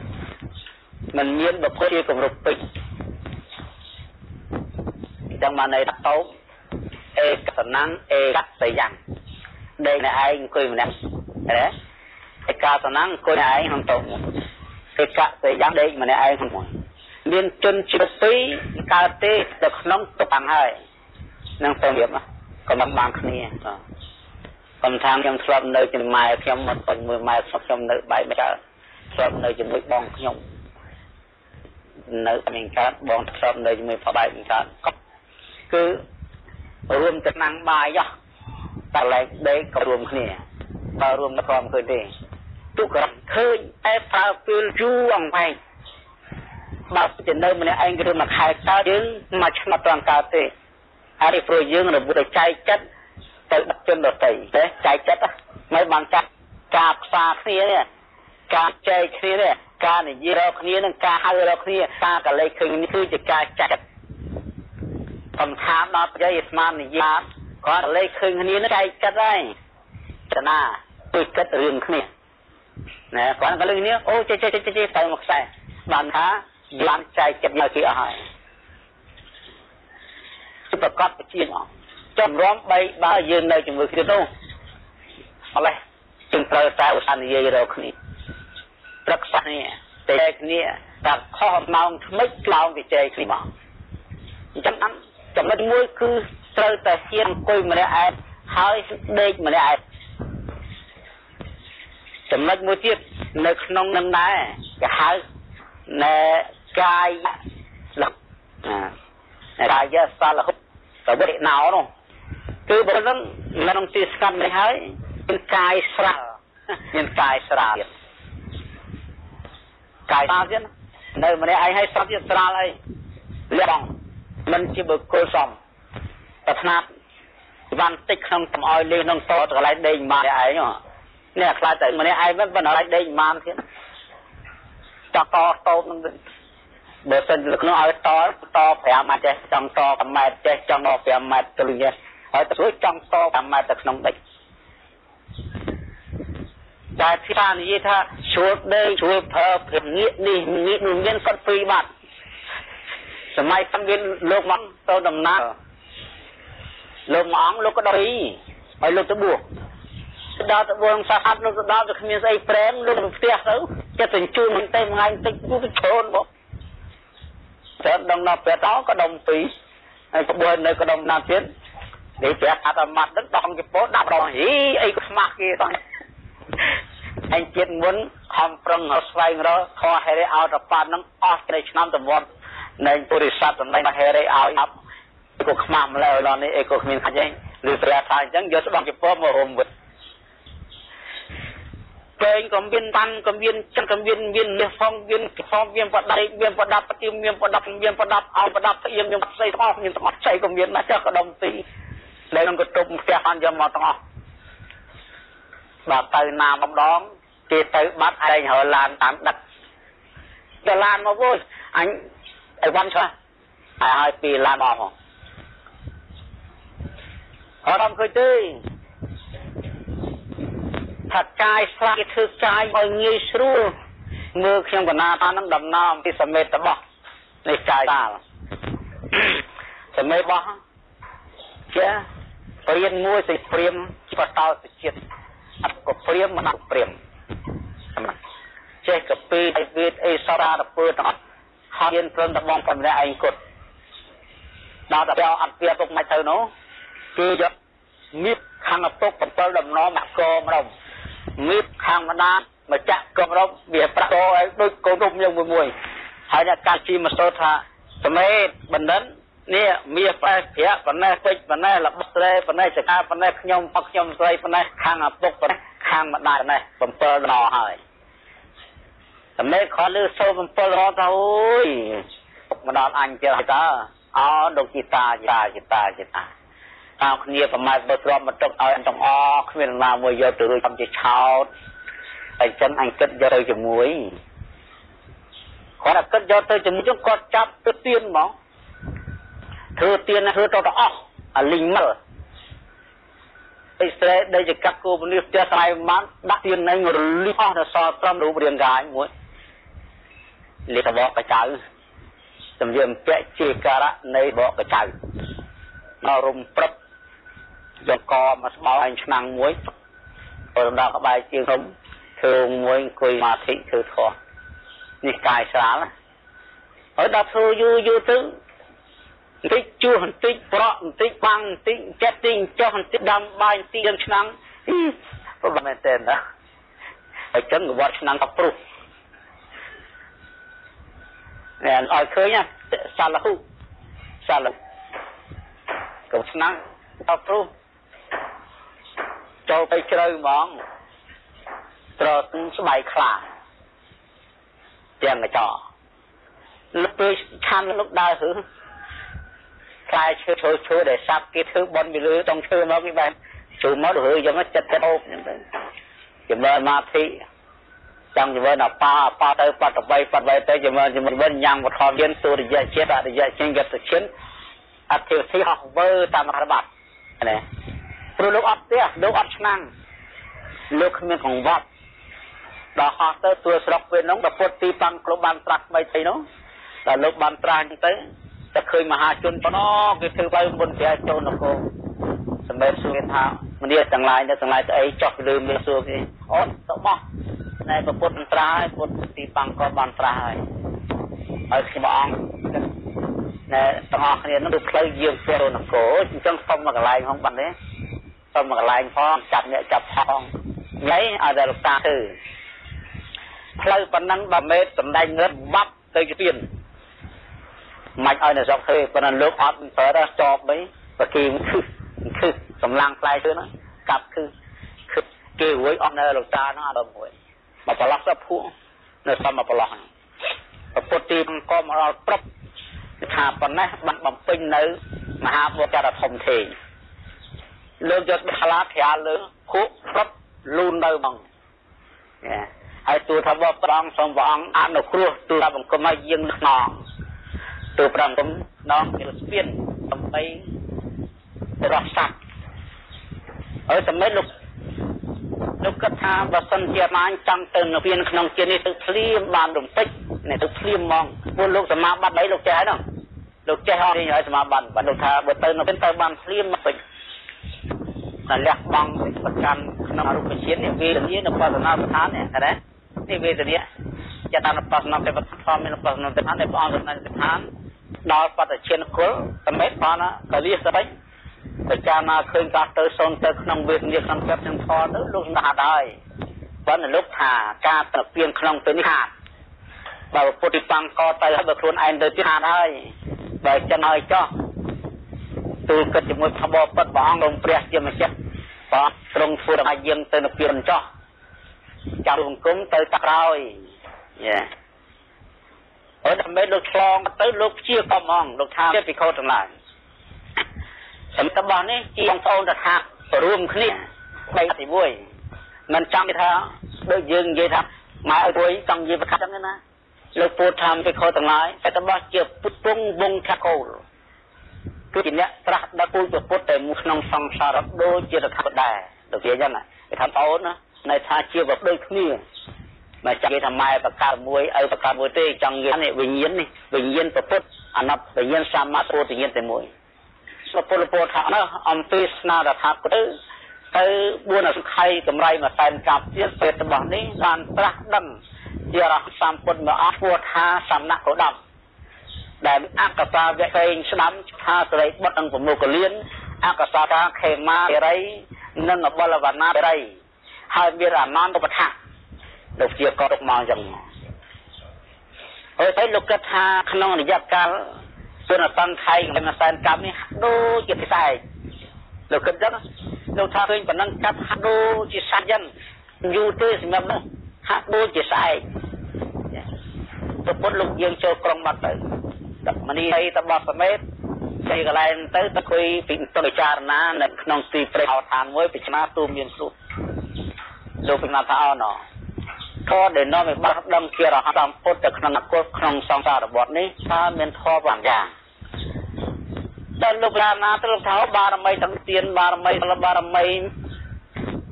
มันមានបកគលជាគម្រប់ពេជ្រអញ្ចឹងបានន័យថាតោអេកសណੰអេកសយ៉ាង ដេកនៅឯងអង្គុយម្នាក់ណាឯកាសណੰអង្គុយនៅឯងក្នុងតោទេកៈទេយ៉ាងដេកម្នាក់ឯងក្នុងមានជនជាតិពីរកើតទេទៅក្នុងទុកខាងហើយនឹងទៅរៀបក៏មិនបានគ្នាកំថាខ្ញុំធ្លាប់នៅជាមួយម៉ែខ្ញុំមកពេញមួយម៉ែខ្ញុំនៅបែកមកកើតធ្លាប់នៅជាមួយបងខ្ញុំនៅមានកើតបងធ្លាប់នៅជាមួយប្បែកមានកើតគឺរួមទៅណាំងបាយ យោតែឡែកដេកក៏រួមគ្នាបើរួមមិនព្រមឃើញទេទុករឃើញតែប្រើពេលយូរអង្វែងបើជានៅម្នាក់ឯងគឺមួយខែកើតយើងមួយឆ្នាំត្រង់កើតទេហើយព្រោះយើងរបួសចែកចិត្តទៅដឹកជនដតីទេចែកចិត្តមិនបានចាត់ការផ្សារគ្នានេះការចែកគ្នានេះការនិយាយរកគ្នានិងការហៅរកគ្នាការកលេចឃើញនេះគឺជាការចាត់សំខាន់ដល់ប្រយោជន៍ស្មាននិយាយ គាត់លេខឃើញគ្នានឹងចែកចិត្តហើយចនាទៅគិតរឿងគ្នាណែគាត់ក៏លើគ្នាអូចេះចេះចេះចេះទៅមកខ្សែបានថាបានចែកចិត្តមកគេអស់ហើយគឺប្រកាសជាអស់ចំរំបីបើយើងនៅជាមួយគ្នានោះម្លេះจึงត្រូវតែឧស្សាហ៍និយាយរកគ្នាប្រឹក្សាគ្នាតែគ្នាតែខុសម៉ោងថ្មិចក្លោងវិជ័យគ្នាមកអញ្ចឹងចំណុចមួយគឺ ត្រូវតែហ៊ានអង្គុយម្នាក់ឯងហើយដេកម្នាក់ឯងចំណុចមួយទៀតនៅក្នុងនឹងដែរគេហៅណែកាយលក្ខណាកាយសលហុប្រវត្តិណោនោះគឺបើនឹងនៅក្នុងទីស្កាត់នេះហើយមានកាយស្រាលមានកាយស្រាលកាយស្រាលទៀតនៅម្នាក់ឯងឲ្យស្រាប់ទៀតស្រាលអីលះបងមិនជាបុគ្គលសំ ប្រាថ្នាវ៉ាន់តិចក្នុងកំអោយលេងក្នុងតតកន្លែងដេកបានឯងនេះខ្លាចតែម្នាក់ឯងមិនប៉ុន្តែកន្លែងដេកបានទៀតតកតោតនឹងបើសិនលើក្នុងឲ្យតត5ម៉ែត្រចេះចង់ត5ម៉ែត្រចេះចង់ដល់5ម៉ែត្រទៅវិញហើយទៅចង់ត5ម៉ែត្រទៅក្នុងដេកតែថានិយាយថាជួលដេកជួលប្រើភាពងាកនេះងាកនោះមានគាត់ព្រីបាត់សម័យតាមមានលោកមកទៅដំណើរ លោកមួយអង្គលោកក៏ដល់រីហើយលោកទៅបួសដល់ទៅបួសសាហាត់លោកទៅដល់ទៅគ្មានស្អីប្រែមលោកទៅផ្ទះទៅចិត្តទៅជួលមិនទេមួយថ្ងៃតិចទៅឈោនបងតែដល់ដល់ពេលតក៏ដុំពីរហើយក្បួននៅក៏ដុំណាទៀតនេះព្រះអត្តមត្តនឹងដងជពោដាក់ដងហីអីក៏ស្មាស់គេតោះអញជាតិមុនខំប្រឹងស្វែងរកខហេរេអោតប៉ាត់នឹងអស់នៃឆ្នាំទម្លាប់នៃពុរិស័ទសម្ដែងហេរេឲ្យអាប់ ក៏ខ្មាស់ម្ល៉េះដល់នេះអីក៏គ្មានខាច់ឯងឬព្រះថាអញ្ចឹងយកស្បង់ជប៉ុនមករុំវិតពេងក៏មានបានក៏មានចឹងក៏មានមានលះផងមានផងមានបដៃមានបដាប់ប្រទាមមានបដាប់មានបដាប់អោបដាប់ស្អៀមខ្ញុំស្អីទាំងអស់មានទាំងអស់ស្អីក៏មានណាស់ចុះក៏ដុំទីដែលនឹងក៏ទប់ផ្ទះបានយកមកទាំងអស់បាទទៅណាម្ដងគេទៅបាត់ឯងហើឡានតាមដឹកទៅឡានមកវោអញអីវ៉ាន់ឆ្លាស់ហើយហើយពីឡានមកផង អត់ឃើញទេថាកាយស្លាកគេធ្វើកាយឲ្យងាយស្រួលមើលខ្ញុំកណាតានឹងដំណំពីសមេតរបស់នៃកាយតាលសមេតរបស់ជាព្រៀនមួយសេព្រៀមបតោសជាតិអត់ក៏ព្រៀមមិនអត់ព្រៀមចេះកពីអីវិតអីសរារពើទាំងអស់ហើយហ៊ានព្រមតែបងប៉ុណ្ណេះឯងគត់ដល់តែអត់វាទុកមិនទៅនោះ គឺយកមៀបខាងឪពុក7ដំណមកកម្ដងមៀបខាងម្ដាមកចាក់កម្រប់វាប្រាក់កឲ្យដូចកូនរុំយើងមួយមួយហើយអ្នកកាត់ជីមកសូថាសមេតបណ្ឌិតនេះមាសប្រែប្រាក់ប៉ុណ្ណេះពេជ្រប៉ុណ្ណេះរបស់ស្រីប៉ុណ្ណេះចកាប៉ុណ្ណេះខ្ញុំផកខ្ញុំស្រីប៉ុណ្ណេះខាងឪពុកប៉ុណ្ណេះខាងម្ដាយប៉ុណ្ណេះ7ដងហើយតែមេខលលើសូ7រត់ទៅអូយមកដល់អញជើហើយតើអោដុកជីតាជីតាជីតាជីតា តាមគ្នាប្រមាថបើទ្រាំមកទុកឲ្យទាំងអគ្មានណាមួយយកទៅរួចខ្ញុំជាឆោតអញ្ចឹងអញគិតយកទៅជាមួយគាត់គិតយកទៅជាមួយគាត់ចាប់ទៅទៀនហ្មងធ្វើទៀនធ្វើទៅទៅអស់អាលីងមើលអ៊ីស្រាអែលដែលជាកាត់គោពនីផ្ទះស្រាយបានដាក់ទៀននឹងរលីអស់ដល់សល់ត្រឹមរូបរាងកាយមួយលិខបកកចៅសំយាមពាក់ជាការៈនៃបកកចៅមករុំព្រឹប យកកមកស្បោអញឆ្នាំងមួយពេលដល់ក្បែរជាងខ្ញុំធ្វើមួយអង្គុយសមាធិធ្វើធម៌នេះកាយស្រាលហើយដល់ធ្វើយូរយូរទៅបន្តិចជួសបន្តិចប្រក់បន្តិចបាំងបន្តិចចិត្តតិចចុះបន្តិចដាំបាយបន្តិចយើងឆ្នាំងប្រហែលមែនទេណាហើយចឹងកវត្តឆ្នាំងក៏ព្រុសនេះឲ្យឃើញសាឡហ៊ូសាឡកុំឆ្នាំងទៅព្រុស ចូលទៅជ្រៅហ្មងត្រស្បែកខ្លាទាំងកញ្ចក់លោកពេលឆាន់លោកដើរហឺខ្លាយឈើឈើឈើដែលសាប់គេធ្វើបន់ពីលើតង់ឈើមកគេបែបជួមកទៅហើយយ៉ាងចិត្តទៅអូបអញ្ចឹងទៅចម្រើនមាធិចង់ចម្រើនអបាអបាទៅបតបីបតបីទៅចម្រើនចម្រើនញ៉ាំវធមយានទុរិយជាតិអរិយជាងយត្តជនអធិធិហោះវើតាមរបាត់ណា ព្រោះលោកអត់ផ្ទះលោកអត់ឆ្នាំងលោកគ្មានកង្វត់ដល់ហោះទៅទួលស្រុកពេលនោះដល់ពុតទីតាំងគ្រប់បានត្រាស់បីទីនោះដល់លោកបានត្រាស់អញ្ចឹងទៅតែឃើញមហាជនប៉ុណ្ណោះគេធ្វើបើមុនព្រះចូលនគរសម្បេតសួរថាមនីទាំងឡាយនៅទាំងឡាយទៅអីចោះពីលើមានសួរគេអូនទៅបោះណែពុទ្ធត្រាហើយពុទ្ធទីបាំងក៏បានត្រាស់ហើយហើយខ្ញុំអង្គណែទាំងអស់គ្នានោះផ្លូវយាងចូលនគរអញ្ចឹងសុំមកកន្លែងផងបាត់ទេ សុំមកកន្លែងផងចាប់អ្នកចាប់ផងញ៉ៃឲ្យតែលោកតាធ្វើផ្លូវប៉ុណ្ណឹង10ម៉ែត្រសំដែងងឹតបាត់ទៅជាទៀនមិនឲ្យនៅស្រុកធ្វើប៉ុន្តែលោកអត់ប្រើដល់ចប់បីប្រគីខឹសខឹសសម្លាំងផ្លែធ្វើហ្នឹងកាប់ខឹសខឹសគេរួយអត់នៅលោកតាហ្នឹងអត់មួយមកប្រឡោះទៅភក់នៅសំមកប្រឡោះហ្នឹងពុទ្ធទីក៏មកដល់ព្រឹបថាប៉ុណ្ណេះបានបំពេញនៅមហាបុត្រធំធេង លើកយកខ្លាក្រាលលើភក់ព្រឹបលូននៅហ្មងហើយទូថាបបប្រងសូមព្រះអង្គអនុគ្រោះទូថាបង្គំឲ្យយើងខ្នងទូប្រងគុំនងជាស្ពានដើម្បីរស់សัตว์ហើយសម្រាប់លោកលោកគិតថាបើសិនជាបានចង់ទៅនៅពៀនក្នុងជានេះទៅភ្លាមបានរំពេចនេះទៅភ្លាមហ្មងពួកលោកសមាបត្តិអីលោកចេះហើយនោះលោកចេះអត់នេះហើយសមាបត្តិបើលោកថាបើទៅនៅពៀនទៅបានភ្លាមមកពេច តែលះបង់ប្រកាន់ក្នុងរូបជាតិនេះវេទនានៅបដនាស្ថាននេះណានេះវេទនាចតានបស្សនទេវធម៌មានបស្សនទេវដែលព្រះអង្គសម្ដែងស្ថានដល់បតជាគុលសម្បេតបានកលិសបិចពិចារណាឃើញការទៅសូនទៅក្នុងវេទនាក្នុងចិត្តនឹងធម៌ទៅលោកស្ដាប់ហើយបើលោកថាការត្រពៀងក្នុងពេលនេះខាតបើពុទ្ធិបង្កទៅហើយបើខ្លួនឯងទៅទៀតខាតហើយបើចឹងហើយចោះ ទូលគិតជាមួយផបពិតព្រះអង្គទ្រង់ព្រះជាម្ចាស់បាទទ្រង់ធ្វើឲ្យយើងទៅនៅពៀនចោះចាប់សង្គមទៅតាក្រោយយ៉ាអត់តែលោកឆ្លងទៅលោកព្យាកំងលោកថាជាពិខុទាំងឡាយសម្រាប់របស់នេះជាបងប្អូនតថារួមគ្នាបីទីមួយមិនចាំថាដូចយើងនិយាយថាម៉ែអើយចង់និយាយប្រកាសចឹងណាលោកពូថាមភិក្ខុទាំងឡាយតែរបស់ជាពុទ្ធពងវងថាកូល គឺជាអ្នកត្រាស់ដល់ពូជពុទ្ធតែមួយក្នុងសង្សារដូចជាតថាគតដែរដូចជាអញ្ចឹងគេថាបងអូនណានៅថាជាបដូចគ្នាមកចាំគេថាម៉ែបកើតមួយឪបកើតមួយទេចង់និយាយនេះវិញ្ញាណនេះវិញ្ញាណពុទ្ធអនត្តវិញ្ញាណសម្មាពុទ្ធវិញ្ញាណតែមួយព្រះពុទ្ធពោថាណាអំពីស្នាតថាគតទៅទៅ4អសង្ខ័យកម្រៃមួយសែនកាប់ទៀតពេលរបស់នេះបានត្រាស់ដឹងជារហសម្ពុទ្ធមកអស់ពោថាសំណាក់កោដំ ដែលអកសាវៈផ្សេងស្ដាំថាសរិបុត្រនិងប្រមុខលៀនអកសាតាខេមារិយនិងអបលវណ្ណារិយហើយមានអានន្តឧបថាលោកជាកតុកមកអញ្ចឹងហើយទៅលោកគិតថាក្នុងរយៈកាលសុនសង្ខ័យក្នុងសែនកម្មនេះដូចជាពិសេសលោកគិតចឹងលោកថាឃើញប៉ុណ្ណឹងកាត់ហាក់ដូចជាសាច់ចឹងយូរទេសម្រាប់នោះហាក់ដូចជាស្អែកពុទ្ធលោកយើងចូលក្រុងបាត់ទៅ មនីអីតបសមេតទីកន្លែងទៅទៅคุยពីទៅពិចារណានៅក្នុងទីព្រៃអឋានមួយពិចារណាទូមានគ្រូលោកពិចារណាថាអណោធម៌ដែលនាំឲ្យបាត់ដឹងជារហ័តពុទ្ធទៅក្នុងអគុតក្នុងសង្សារវត្តនេះតើមានធម៌ប៉ុន្មានយ៉ាងដល់លោកឡាណាទៅលោកថាបារមីទាំងទៀនបារមីបារមី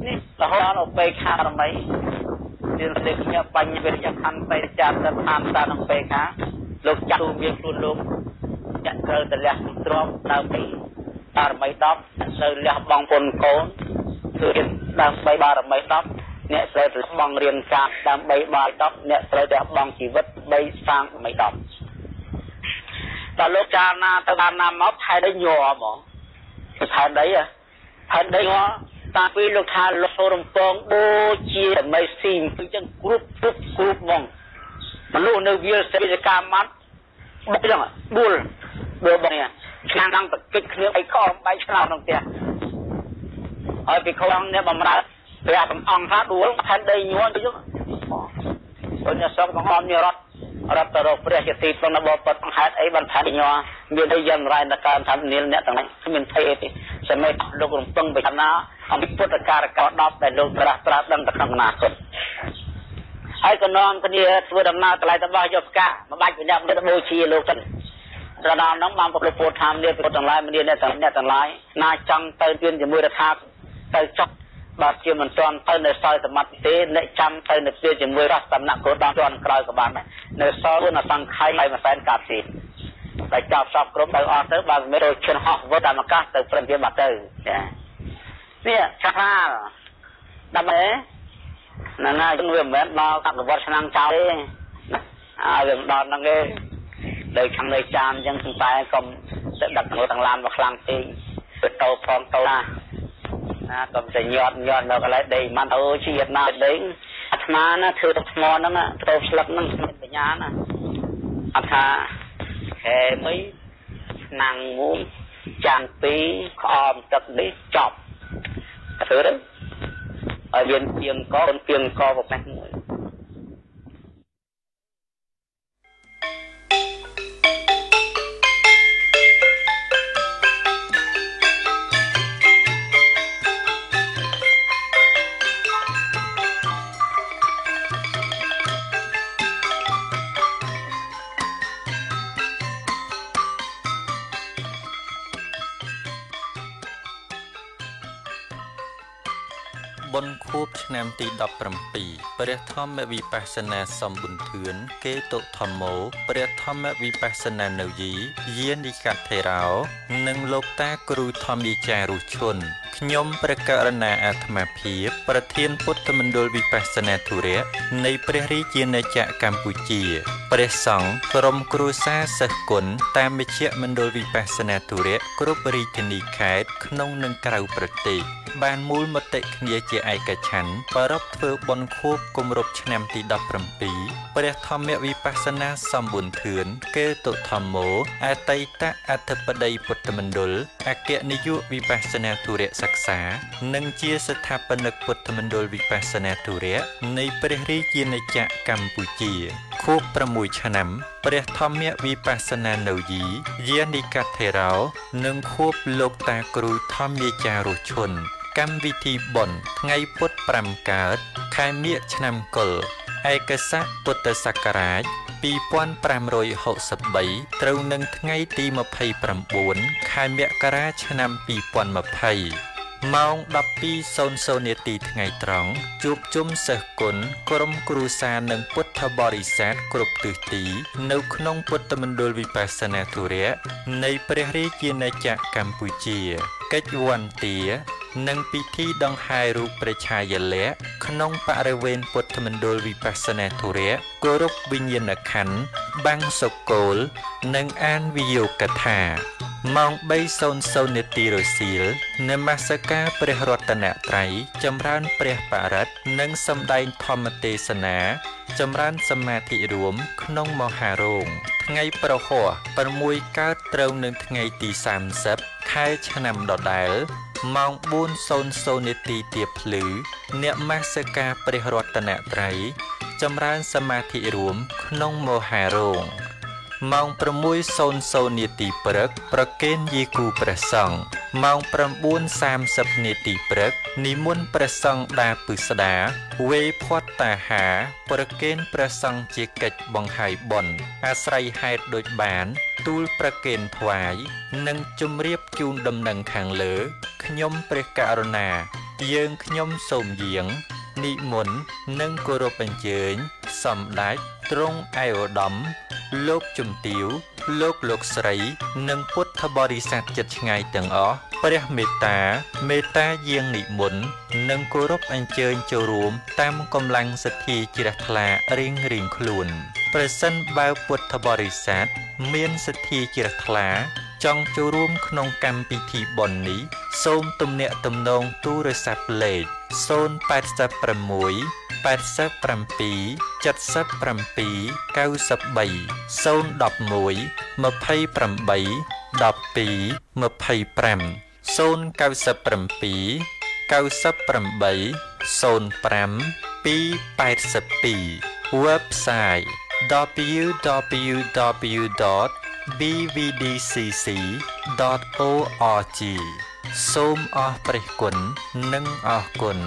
នេះរហូតដល់ឧបេក្ខាបារមីទៀនសេកញបញ្ញវិរិយខណ្ឌបេចាតឋានតានឹងបេខា លោកចាក់ទូមានខ្លួនលោកចាក់ត្រូវតលះទ្រពដើម្បីបារមី10នៅលះបងពុនកូនគឺដើម្បីបារមី10អ្នកត្រូវទៅបងរៀនការដើម្បីបាយ10អ្នកត្រូវតែបងជីវិតបីសាងមិន10តើលោកចារណាទៅបានណាមកថែដីញ័រហ្មងថែដីថែដីហ៎តាពីលោកថាលោកសូរំពងដូចជាដើម្បីស៊ីអញ្ចឹងគ្រប់គ្រប់គ្រប់ហ្មង មនុស្សនៅវាលសេចកាមាត់បុកចឹងដួលដួលបងនេះឆ្នាំដល់តកិច្ចគ្នាអីខំបែកឆ្នោតក្នុងផ្ទះហើយពីខ្លងនេះបំរើព្រះសំអង្គថាដួលផែនដីញ័រទៅចឹងបងញ៉ាសកបងអមនេះរត់រត់ទៅរកព្រះជាទីពងបបត់ហេតុអីបានផែនញ័រមានអីយ៉ាងไรនៅការថានាលអ្នកទាំងនេះគ្មានភ័យអីទេសម័យលោករំពឹងបិណាអំពីពុទ្ធការកោ10ដែលលោកត្រាស់ត្រាស់ដឹងទៅក្នុងអនាគត ហើយក៏នាំគ្នាធ្វើដំណើរកន្លែងរបស់យកផ្កាមកបាច់វិញ្ញាណទៅបូជាលោកទៅរដំហ្នឹងបានប្រពុទ្ធធម្មនេះពុទ្ធទាំងឡាយមនាអ្នកទាំងអ្នកទាំងឡាយណាចង់ទៅទានជាមួយរដ្ឋាទៅចុះបាទជាមិនទាន់ទៅនៅសល់សមត្ថទេអ្នកចាំទៅនៅព្រាជាមួយរស់សំណាក់គោដល់ជាន់ក្រោយក៏បានដែរនៅសល់នៅសង្ខ័យហើយមួយសែនកាប់ទីតែចាប់សពក្រុមទៅអស់ទៅបាទមិនរកឈិនហោះវត្តតាមអាកាសទៅព្រឹងទៀតបាត់ទៅចានេះឆាក់ហាលដើម្បី ហ្នឹងហើយវាមិនមែនដល់អនុវត្តឆ្នាំចោលទេអាវាមិនដល់ហ្នឹងទេដោយខាងនៃចានអញ្ចឹងតែកុំទៅដឹកទៅទាំងឡានមកខ្លាំងពេកទៅតោផងតោណាណាកុំតែញាត់ញាត់នៅកន្លែងដីមិនអូជាតិណាដីអាត្មាណាធ្វើទឹកថ្មហ្នឹងទៅស្លឹកហ្នឹងមានបញ្ញាណាអត់ថាខែមួយឆ្នាំងមួយចានពីរក្អមទឹកនេះចប់ធ្វើទៅ ឲ្យមានពីងកនពីងកប្រមាណមួយ បុណ្យខួបឆ្នាំទី17ព្រះធម្មវិបស្សនាសំបុនធឿនកេតុធម្មោព្រះធម្មវិបស្សនានៅយីយានិកថេរោ និងលោកតាគ្រូធម្មយាចារុឈុន ខ្ញុំព្រះករណាអាត្មាភាពប្រធានពុទ្ធមណ្ឌលវិបស្សនាធុរៈនៃព្រះរាជាណាចក្រកម្ពុជាព្រះសង្ឃក្រុមគ្រួសារសិស្សគុណតាមមជ្ឈមណ្ឌលវិបស្សនាធុរៈគ្រប់រាជធានីខេត្តក្នុងនិងក្រៅប្រទេសបានមូលមតិគ្នាជាឯកច្ឆន្ទប្រារព្ធធ្វើបុណ្យខួបគម្រប់ឆ្នាំទី17ព្រះធម្មវិបស្សនាសម្បុនធឿនកេតុធម្មោអតីតអធិបតីពុទ្ធមណ្ឌលអគ្គនាយកវិបស្សនាធុរៈសិក្សា និងជាស្ថាបនិកពុទ្ធមណ្ឌលវិបស្សនាធុរៈនៃព្រះរាជាណាចក្រកម្ពុជាខួប6ឆ្នាំព្រះធម្មវិបស្សនានៅយីយានិកថេរោ និងខួបលោកតាគ្រូធម្មយាចារុឈុនកម្មវិធីបុណ្យថ្ងៃពុទ្ធ5កើតខែមិញឆ្នាំកុលឯកស័កពុទ្ធសករាជ2563ត្រូវនឹងថ្ងៃទី29ខែមករាឆ្នាំ2020 ម៉ោង12:00នាទីថ្ងៃត្រង់ជួបជុំសិស្សគុណក្រុមគ្រួសារនិងពុទ្ធបរិស័ទគ្រប់ទិសទី នៅក្នុងពុទ្ធមណ្ឌលវិបស្សនាធុរៈនៃព្រះរាជាណាចក្រកម្ពុជា កិច្ចវន្តានិងពិធីដង្ហែរូបព្រះឆាយាល័ក្ខណ៍ក្នុងបរិវេណពុទ្ធមណ្ឌលវិបស្សនាធុរៈគោរពវិញ្ញាណក្ខន្ធបាំងសុគលនិងអានវិយោគថា ម៉ោង3:00នាទីរសៀលនមស្ការព្រះរតនត្រ័យចម្រើនព្រះបរិត្តនិងសម្ដែងធម្មទេសនា ចម្រើនសមាធិរួមក្នុងមហារោងថ្ងៃប្រហ័ស6កើតត្រូវនឹងថ្ងៃទី30ខែឆ្នាំដដែលម៉ោង4:00នាទីទៀបភ្លឺអ្នកមាសការព្រះរតនត្រ័យចម្រើនសមាធិរួមក្នុងមហារោង ម៉ោង6:00នាទីព្រឹក ប្រគេនយេគូព្រះសង្ឃម៉ោង9:30នាទីព្រឹក និមន្តព្រះសង្ឃដាពឹស្ដាវេផាត់តាហាប្រគេនព្រះសង្ឃជាកិច្ចបង្ហាយបុណ្យអាស្រ័យហេតុដូចបាន ទូលប្រគេនថ្វាយ និងជម្រាបជូនដំណឹងខាងលើ ខ្ញុំព្រះករុណា យើងខ្ញុំសូមយាង និមន្តនិងគោរពអញ្ជើញសម្ដេចទ្រង់ឯកឧត្តមលោកជំទាវលោកលោកស្រី និងពុទ្ធបរិស័ទចិត្តឆ្ងាយទាំងអស់ព្រះមេត្តាមេត្តាយាងនិមន្តនិងគោរពអញ្ជើញចូលរួមតាមកម្លាំងសទ្ធាជ្រះថ្លារៀងរៀងខ្លួនប្រសិនបើពុទ្ធបរិស័ទមានសទ្ធាជ្រះថ្លា ចង់ចូលរួមក្នុងកម្មពិធីបុណ្យនេះសូមទំនាក់ទំនងទូរស័ព្ទលេខ086 87 77 93 011 28 12 25 097 98 05 282 website www.bvdcc.org សូមអរព្រះគុណនិងអរគុណ